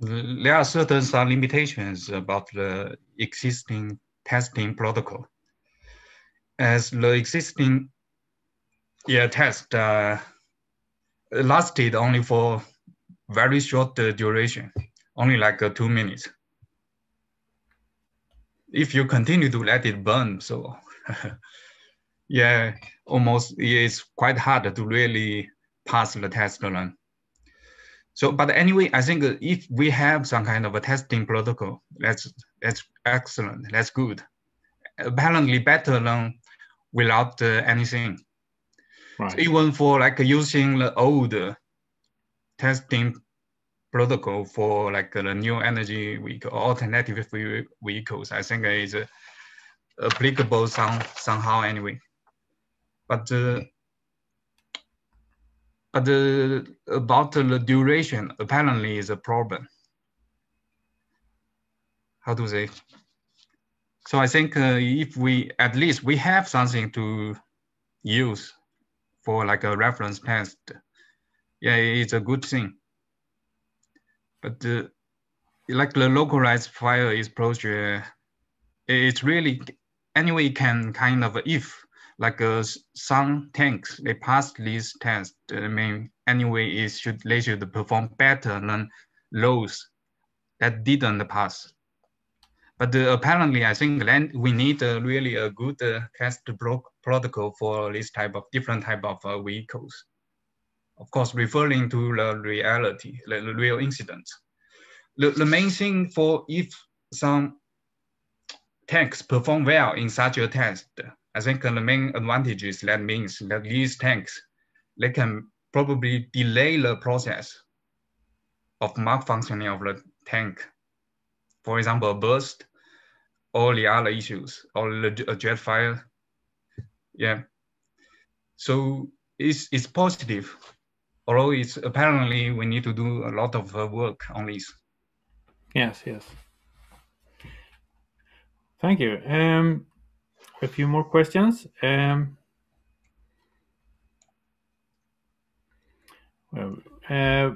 There are certain some limitations about the existing testing protocol. As the existing yeah test uh, lasted only for very short uh, duration, only like uh, two minutes. If you continue to let it burn, so yeah, almost it's quite hard to really pass the test run. So, but anyway, I think if we have some kind of a testing protocol, that's that's excellent. That's good. Apparently better than without uh, anything. Right. Even for like using the old testing protocol for like the new energy vehicle, alternative vehicles, I think is uh, applicable some, somehow anyway. But uh, but uh, about the duration apparently is a problem. How to say? So I think uh, if we at least we have something to use for like a reference test, yeah, it's a good thing. But like the localized fire exposure, it's really anyway can kind of if like uh, some tanks, they pass this test. I mean, anyway, it should they should perform better than those that didn't pass. But uh, apparently, I think then we need uh, really a good uh, test pro protocol for this type of different type of uh, vehicles. Of course, referring to the reality, the, the real incidents. The, the main thing for if some tanks perform well in such a test, I think the main advantage is that means that these tanks, they can probably delay the process of malfunctioning of the tank. For example, burst, all the other issues, or the jet fire. Yeah. So it's, it's positive, although it's apparently we need to do a lot of uh, work on this. Yes, yes. Thank you. Um, a few more questions. Um, well, uh,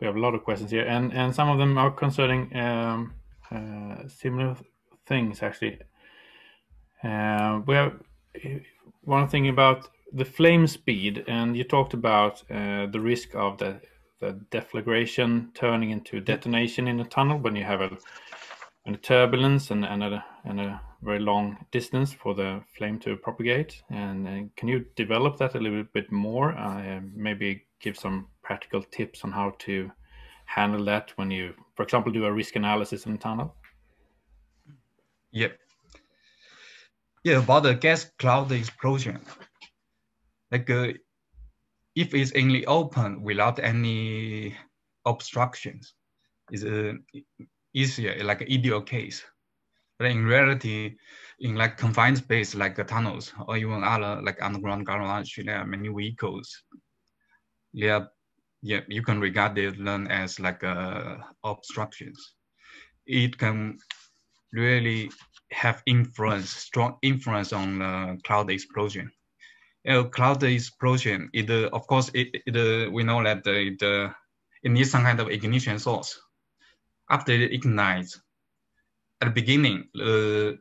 we have a lot of questions here, and and some of them are concerning um, uh, similar things. Actually, uh, we have one thing about the flame speed, and you talked about uh, the risk of the the deflagration turning into detonation in a tunnel when you have a and a turbulence and, and, a, and a very long distance for the flame to propagate. And uh, can you develop that a little bit more? Uh, maybe give some practical tips on how to handle that when you, for example, do a risk analysis in tunnel? Yep. Yeah, about the gas cloud explosion. Like uh, if it's in the open without any obstructions, is uh, easier, like an ideal case. But in reality, in like confined space like the tunnels or even other like underground garage, there are many vehicles. Yeah, yeah, you can regard them as like uh, obstructions. It can really have influence, strong influence on the cloud explosion. Uh, cloud explosion, it uh, of course it, it uh, we know that it uh, it needs some kind of ignition source. After it ignites, at the beginning, the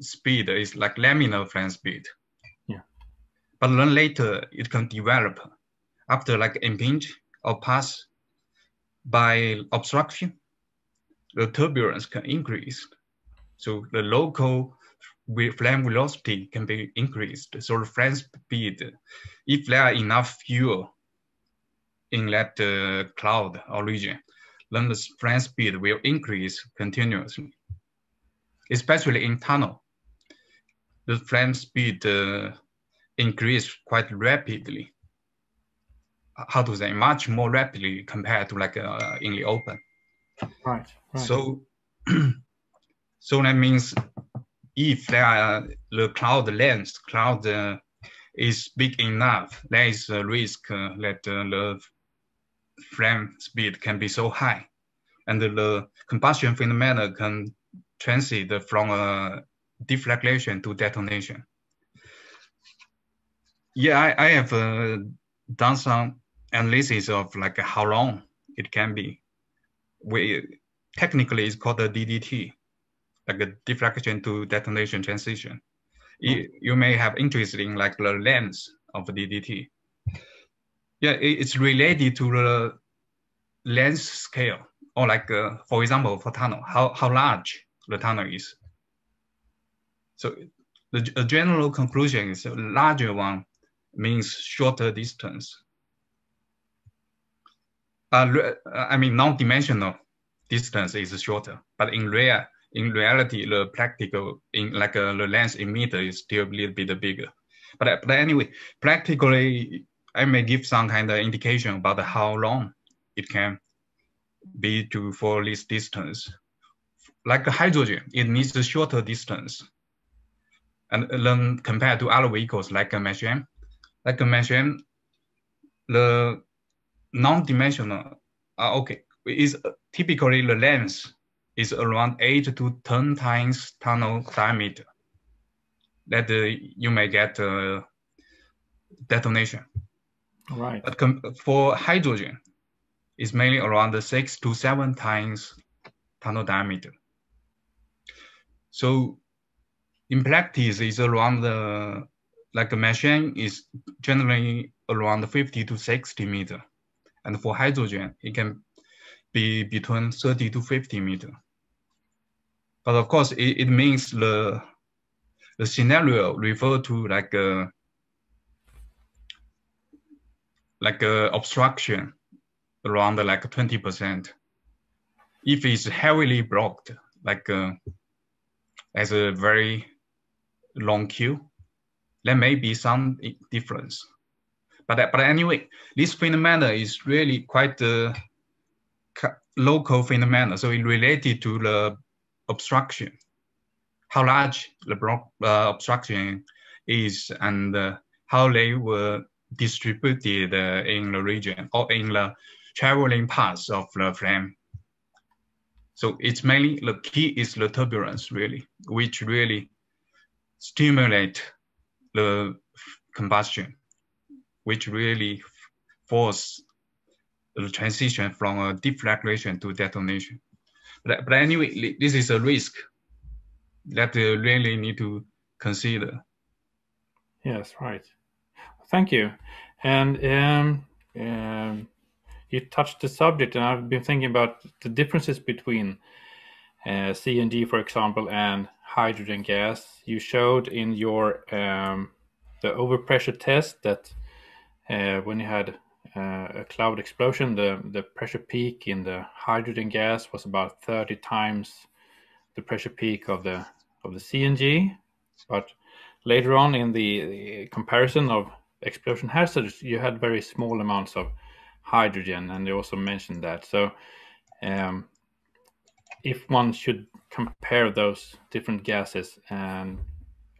speed is like laminar flame speed. Yeah. But then later it can develop after like impinge or pass by obstruction, the turbulence can increase. So the local flame velocity can be increased. So the flame speed, if there are enough fuel in that uh, cloud or region, then the flame speed will increase continuously. Especially in tunnel, the flame speed uh, increase quite rapidly. How to say, much more rapidly compared to like uh, in the open. Right. right. So So that means if there are the cloud length, cloud uh, is big enough, there is a risk uh, that uh, the flame speed can be so high, and the combustion phenomena can transit from a deflagration to detonation. Yeah, I, I have uh, done some analysis of like how long it can be. We technically it's called a DDT like a deflagration to detonation transition. You, you may have interest in like the length of the DDT. Yeah, it's related to the length scale, or like uh, for example for tunnel, how how large the tunnel is. So the general conclusion is a larger one means shorter distance. Uh, I mean, non-dimensional distance is shorter, but in real in reality, the practical in like uh, the lens emitter is still a little bit bigger. But, but anyway, practically, I may give some kind of indication about how long it can be to for this distance. Like hydrogen, it needs a shorter distance. And then compared to other vehicles like a methane, like a methane, the non-dimensional, uh, okay, is typically the length is around 8 to 10 times tunnel diameter that uh, you may get uh, detonation. Right. But for hydrogen, it's mainly around the 6 to 7 times tunnel diameter. So in practice, it's around the, like a methane is generally around 50 to 60 meter. And for hydrogen, it can be between 30 to 50 meter. But of course, it, it means the the scenario refer to like a like a obstruction around like 20%. If it's heavily blocked, like uh, as a very long queue, there may be some difference. But, but anyway, this phenomena is really quite a local phenomena. So it related to the obstruction, how large the block uh, obstruction is and uh, how they were distributed uh, in the region or in the traveling paths of the flame. So it's mainly the key is the turbulence really, which really stimulate the combustion, which really force the transition from a deflagration to detonation. But, but anyway, this is a risk that you really need to consider. Yes, right. Thank you. And um, um, you touched the subject, and I've been thinking about the differences between uh, CNG, for example, and hydrogen gas. You showed in your um, the overpressure test that uh, when you had uh, a cloud explosion, the, the pressure peak in the hydrogen gas was about 30 times the pressure peak of the of the CNG. But later on in the, the comparison of explosion hazards, you had very small amounts of hydrogen, and you also mentioned that. So, um, if one should compare those different gases, and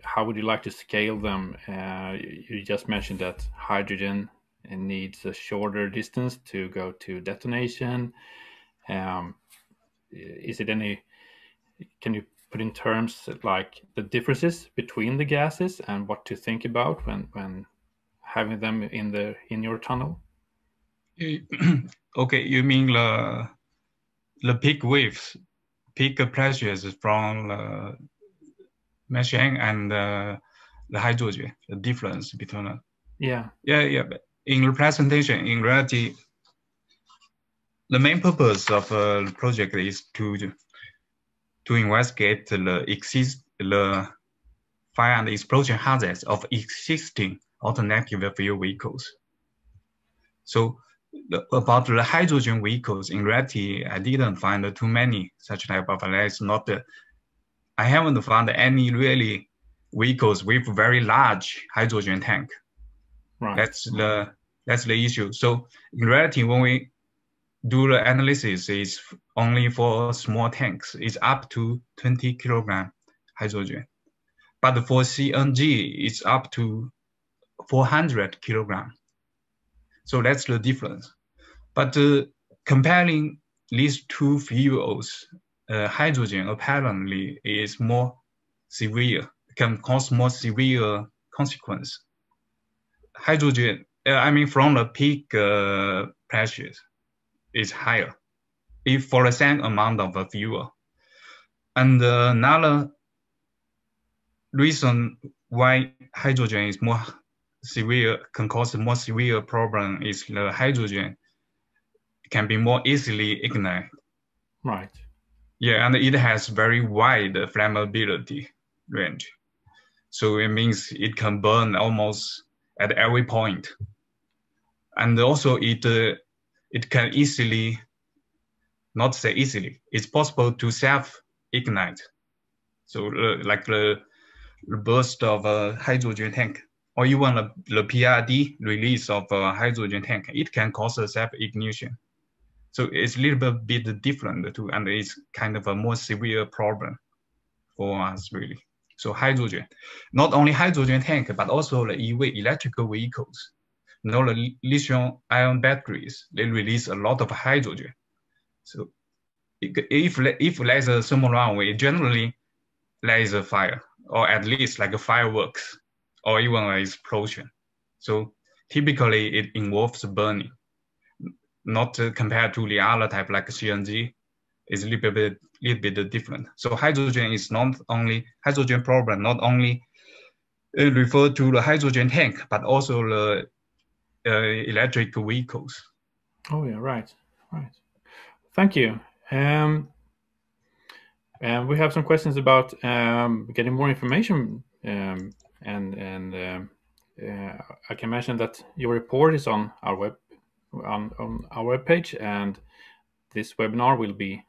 how would you like to scale them? Uh, you just mentioned that hydrogen needs a shorter distance to go to detonation. Um, is it any? Can you put in terms like the differences between the gases and what to think about when when having them in the in your tunnel? okay, you mean the the peak waves, peak pressures from the methane and uh, the hydrogen, the difference between them. Yeah. Yeah, yeah. But in the presentation, in reality, the main purpose of uh, the project is to to investigate the exist the fire and explosion hazards of existing alternative fuel vehicles. So the, about the hydrogen vehicles, in reality, I didn't find too many such type of it's not the, I haven't found any really vehicles with very large hydrogen tank. Right. That's the that's the issue. So in reality, when we do the analysis, it's only for small tanks. It's up to 20 kilogram hydrogen. But for CNG, it's up to 400 kilogram. So that's the difference. But uh, comparing these two fuels, uh, hydrogen apparently is more severe, can cause more severe consequence. Hydrogen, uh, I mean, from the peak uh, pressures is higher if for the same amount of fuel. And another reason why hydrogen is more severe can cause more severe problem is the hydrogen can be more easily ignited. Right. Yeah, and it has very wide flammability range. So it means it can burn almost at every point. And also it uh, it can easily, not say easily, it's possible to self-ignite. So uh, like the, the burst of a hydrogen tank or even the, the PRD release of a hydrogen tank, it can cause a self-ignition. So it's a little bit different too, and it's kind of a more severe problem for us really. So hydrogen, not only hydrogen tank, but also the EV electrical vehicles. You know, the lithium ion batteries, they release a lot of hydrogen. So if, if there's a thermal runaway, generally there is a fire, or at least like a fireworks or even an explosion. So typically it involves burning, not uh, compared to the other type like CNG, is a little bit, little bit different. So hydrogen is not only, hydrogen problem not only uh, refer to the hydrogen tank, but also the uh, electric vehicles. Oh yeah, right, right. Thank you. Um, and we have some questions about um, getting more information um, and and um, uh, I can mention that your report is on our web on, on our web page, and this webinar will be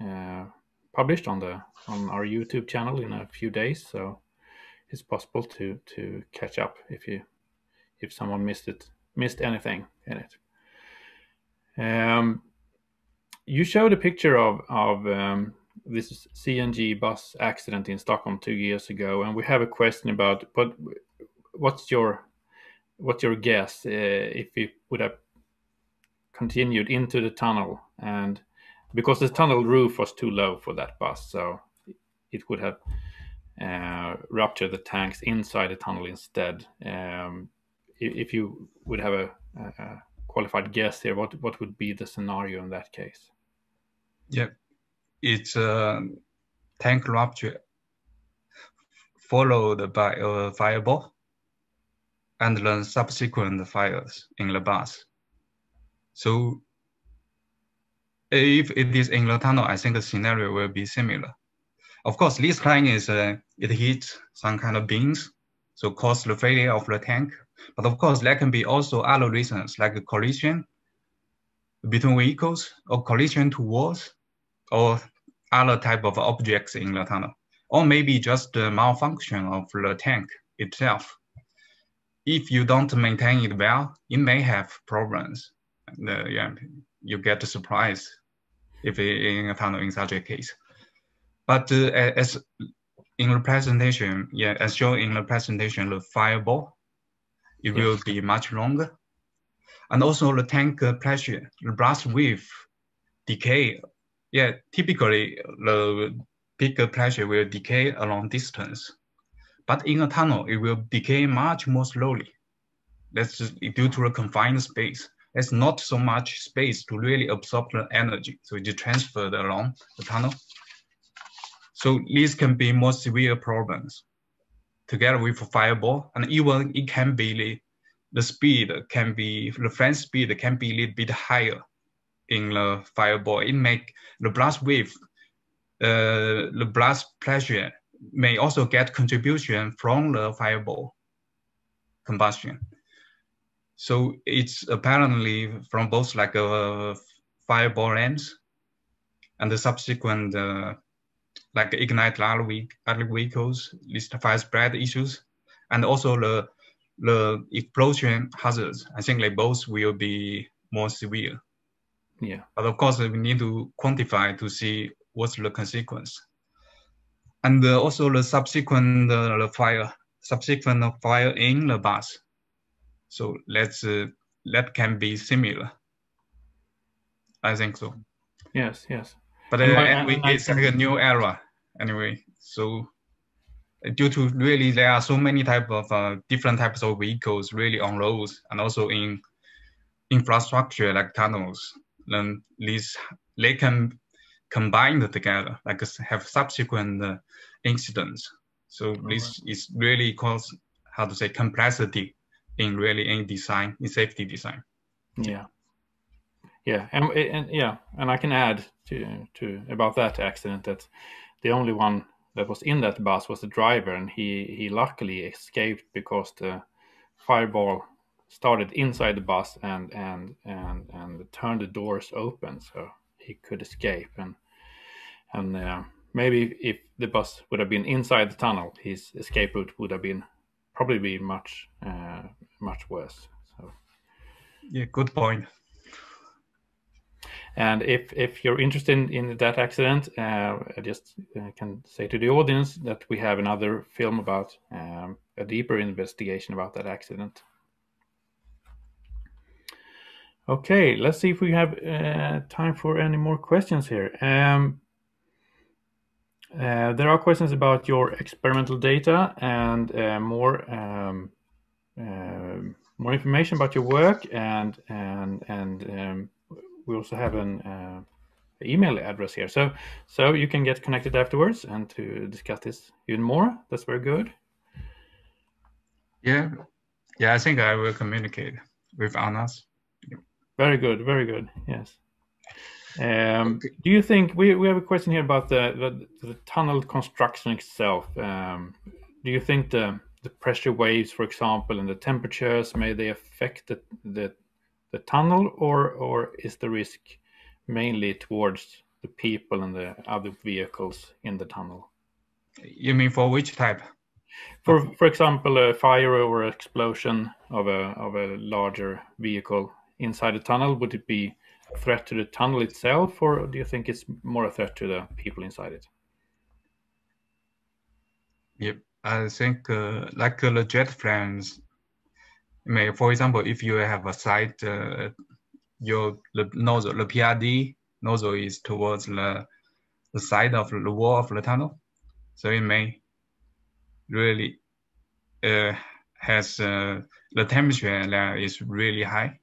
uh, published on the on our YouTube channel in a few days. So it's possible to to catch up if you if someone missed it missed anything in it. Um, you showed a picture of of um, this CNG bus accident in Stockholm two years ago, and we have a question about. But what's your what's your guess uh, if it would have continued into the tunnel and because the tunnel roof was too low for that bus, so it would have uh, ruptured the tanks inside the tunnel instead. Um, if you would have a, a, qualified guess here, what what would be the scenario in that case? Yeah, it's a tank rupture followed by a fireball and then subsequent fires in the bus. So if it is in the tunnel, I think the scenario will be similar. Of course, this kind is uh, it hits some kind of beams, so cause the failure of the tank. But of course, there can be also other reasons like a collision between vehicles or collision to walls or other type of objects in the tunnel, or maybe just the malfunction of the tank itself. If you don't maintain it well, it may have problems. Uh, yeah, you get a surprise if in a tunnel in such a case. But uh, as in the presentation, yeah, as shown in the presentation, the fireball, it yes. will be much longer. And also the tank pressure, the blast wave decay. Yeah, typically the bigger pressure will decay along distance. But in a tunnel, it will decay much more slowly. That's due to the confined space. There's not so much space to really absorb the energy. So it is transferred along the tunnel. So these can be more severe problems together with fireball. And even it can be the, the speed can be, the fan speed can be a little bit higher in the fireball. It make the blast wave, uh, the blast pressure may also get contribution from the fireball combustion. So it's apparently from both like a fireball ends and the subsequent uh, like ignite other, vehicles, list fire spread issues, and also the the explosion hazards. I think like both will be more severe. Yeah. But of course, we need to quantify to see what's the consequence. And uh, also the subsequent uh, the fire, subsequent fire in the bus. So let's uh, that can be similar. I think so. Yes, yes. But uh, anyway, it's like a new era anyway. So uh, due to really there are so many type of uh, different types of vehicles really on roads and also in infrastructure like tunnels, then these they can combine together, like have subsequent uh, incidents. So this is really cause how to say complexity in really in design, in safety design. Yeah. Yeah, and, and yeah, and I can add to to about that accident that the only one that was in that bus was the driver, and he he luckily escaped because the fireball started inside the bus and and and and turned the doors open, so he could escape. And and uh, maybe if the bus would have been inside the tunnel, his escape route would have been probably be much uh, much worse. So yeah, good point. And if if you're interested in that accident, uh, I just uh, can say to the audience that we have another film about um, a deeper investigation about that accident. Okay, let's see if we have uh, time for any more questions here. Um, uh, there are questions about your experimental data and uh, more um, more information about your work and and and um, we also have an uh, email address here. So so you can get connected afterwards and to discuss this even more. That's very good. Yeah, yeah. I think I will communicate with Anas. Very good. Very good. Yes. Um, okay. Do you think we, we have a question here about the the, the tunnel construction itself? Um, do you think the the pressure waves, for example, and the temperatures may they affect the, the the tunnel, or or is the risk mainly towards the people and the other vehicles in the tunnel? You mean for which type? For for example, a fire or explosion of a of a larger vehicle inside the tunnel, would it be a threat to the tunnel itself, or do you think it's more a threat to the people inside it? Yep, I think uh, like uh, the jet flames may, for example, if you have a site, uh, your the nozzle, the PRD nozzle is towards the the side of the wall of the tunnel, so it may really uh, has uh, the temperature there is really high,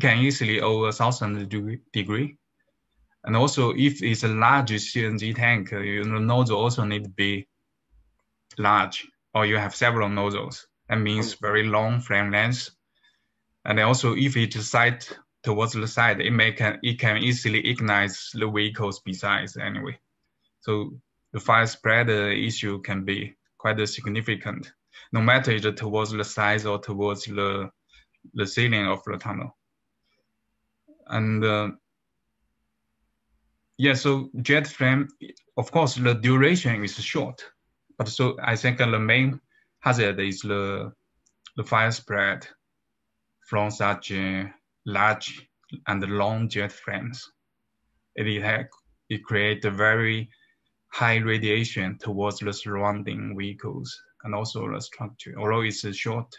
can easily over thousand degree. And also, if it's a large CNG tank, you know, nozzle also need to be large, or you have several nozzles. That means very long flame length. And also if it is side towards the side, it may can it can easily ignite the vehicles besides anyway. So the fire spread issue can be quite significant, no matter it towards the size or towards the, the ceiling of the tunnel. And uh, yeah, so jet flame, of course, the duration is short, so I think the main hazard is the, the fire spread from such uh, large and long jet flames. It, it, creates a very high radiation towards the surrounding vehicles and also the structure, although it's short,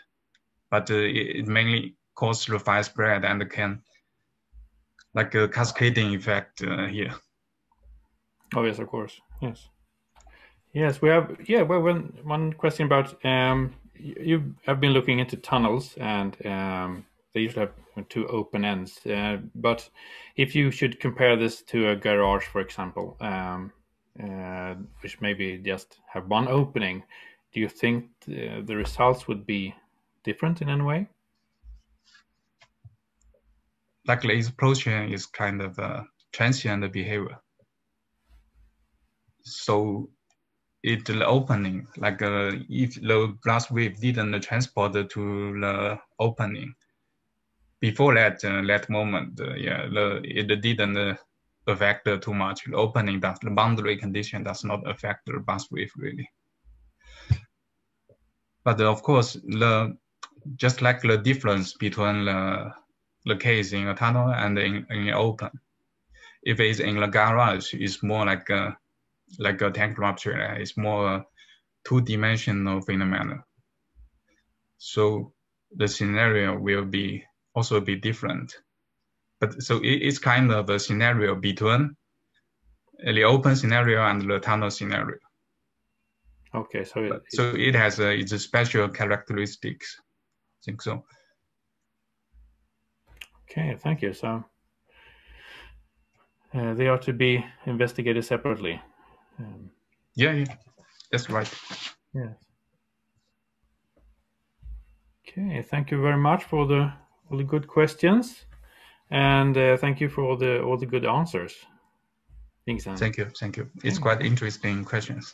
but uh, it, it, mainly causes the fire spread and can like a cascading effect uh, here. Oh yes, of course. Yes. Yes, we have. Yeah, well, one one question about um, you have been looking into tunnels, and um, they usually have two open ends. Uh, but if you should compare this to a garage, for example, um, uh, which maybe just have one opening, do you think the, the results would be different in any way? Likely, explosion is kind of a transient behavior. So it the opening, like uh, if the blast wave didn't transport to the opening, before that uh, that moment, uh, yeah, the, it didn't uh, affect too much. The opening that the boundary condition does not affect the blast wave really. But uh, of course, the just like the difference between the the case in a tunnel and in, in open. If it's in the garage, it's more like a like a tank rupture. It's more two-dimensional phenomenon. So the scenario will be also be different. But so it, it's kind of a scenario between the open scenario and the tunnel scenario. Okay, so it, so it has a, its special characteristics. I think so. Okay, thank you. So uh, they are to be investigated separately. Um, yeah, yeah, that's right. Yes. Okay, thank you very much for the all the good questions, and uh, thank you for all the all the good answers. Thanks, Anne. Thank you, thank you. It's quite interesting questions.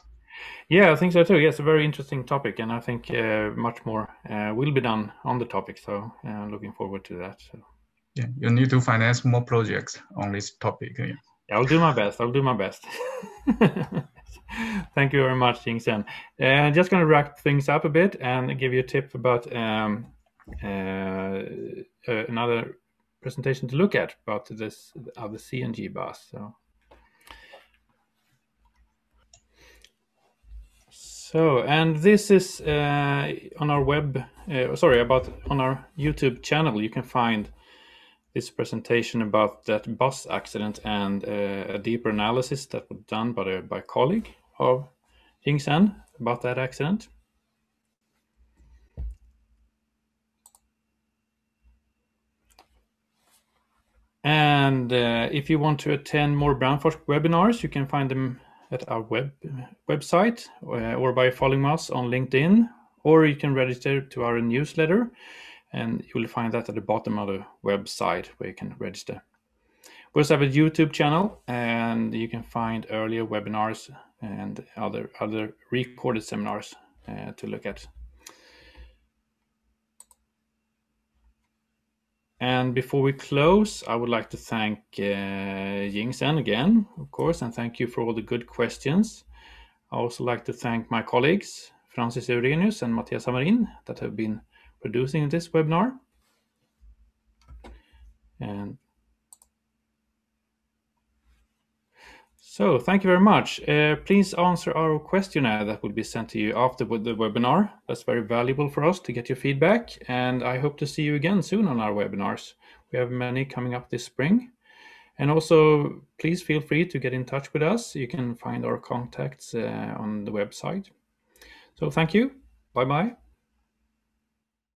Yeah, I think so too. Yes, a very interesting topic, and I think uh, much more uh, will be done on the topic. So, uh, looking forward to that. So. Yeah, you need to finance more projects on this topic. Yeah. I'll do my best. I'll do my best. Thank you very much, Yingzhen. Uh, just going to wrap things up a bit and give you a tip about um, uh, uh, another presentation to look at about this of the CNG bus. So. So, and this is uh, on our web, uh, sorry, about on our YouTube channel. You can find this presentation about that bus accident and uh, a deeper analysis that was done by a, by a colleague of Yingzhen about that accident. And uh, if you want to attend more Brandforsk webinars, you can find them at our web website uh, or by following us on LinkedIn, or you can register to our newsletter and you will find that at the bottom of the website where you can register. We also have a YouTube channel, and you can find earlier webinars and other other recorded seminars uh, to look at. And before we close, I would like to thank uh, Yingzhen again, of course, and thank you for all the good questions. I also like to thank my colleagues, Francis Eurenius and Matthias Samarin, that have been producing this webinar. And so thank you very much. Uh, please answer our questionnaire that will be sent to you after the webinar. That's very valuable for us to get your feedback. And I hope to see you again soon on our webinars. We have many coming up this spring. And also, please feel free to get in touch with us. You can find our contacts uh, on the website. So thank you. Bye-bye.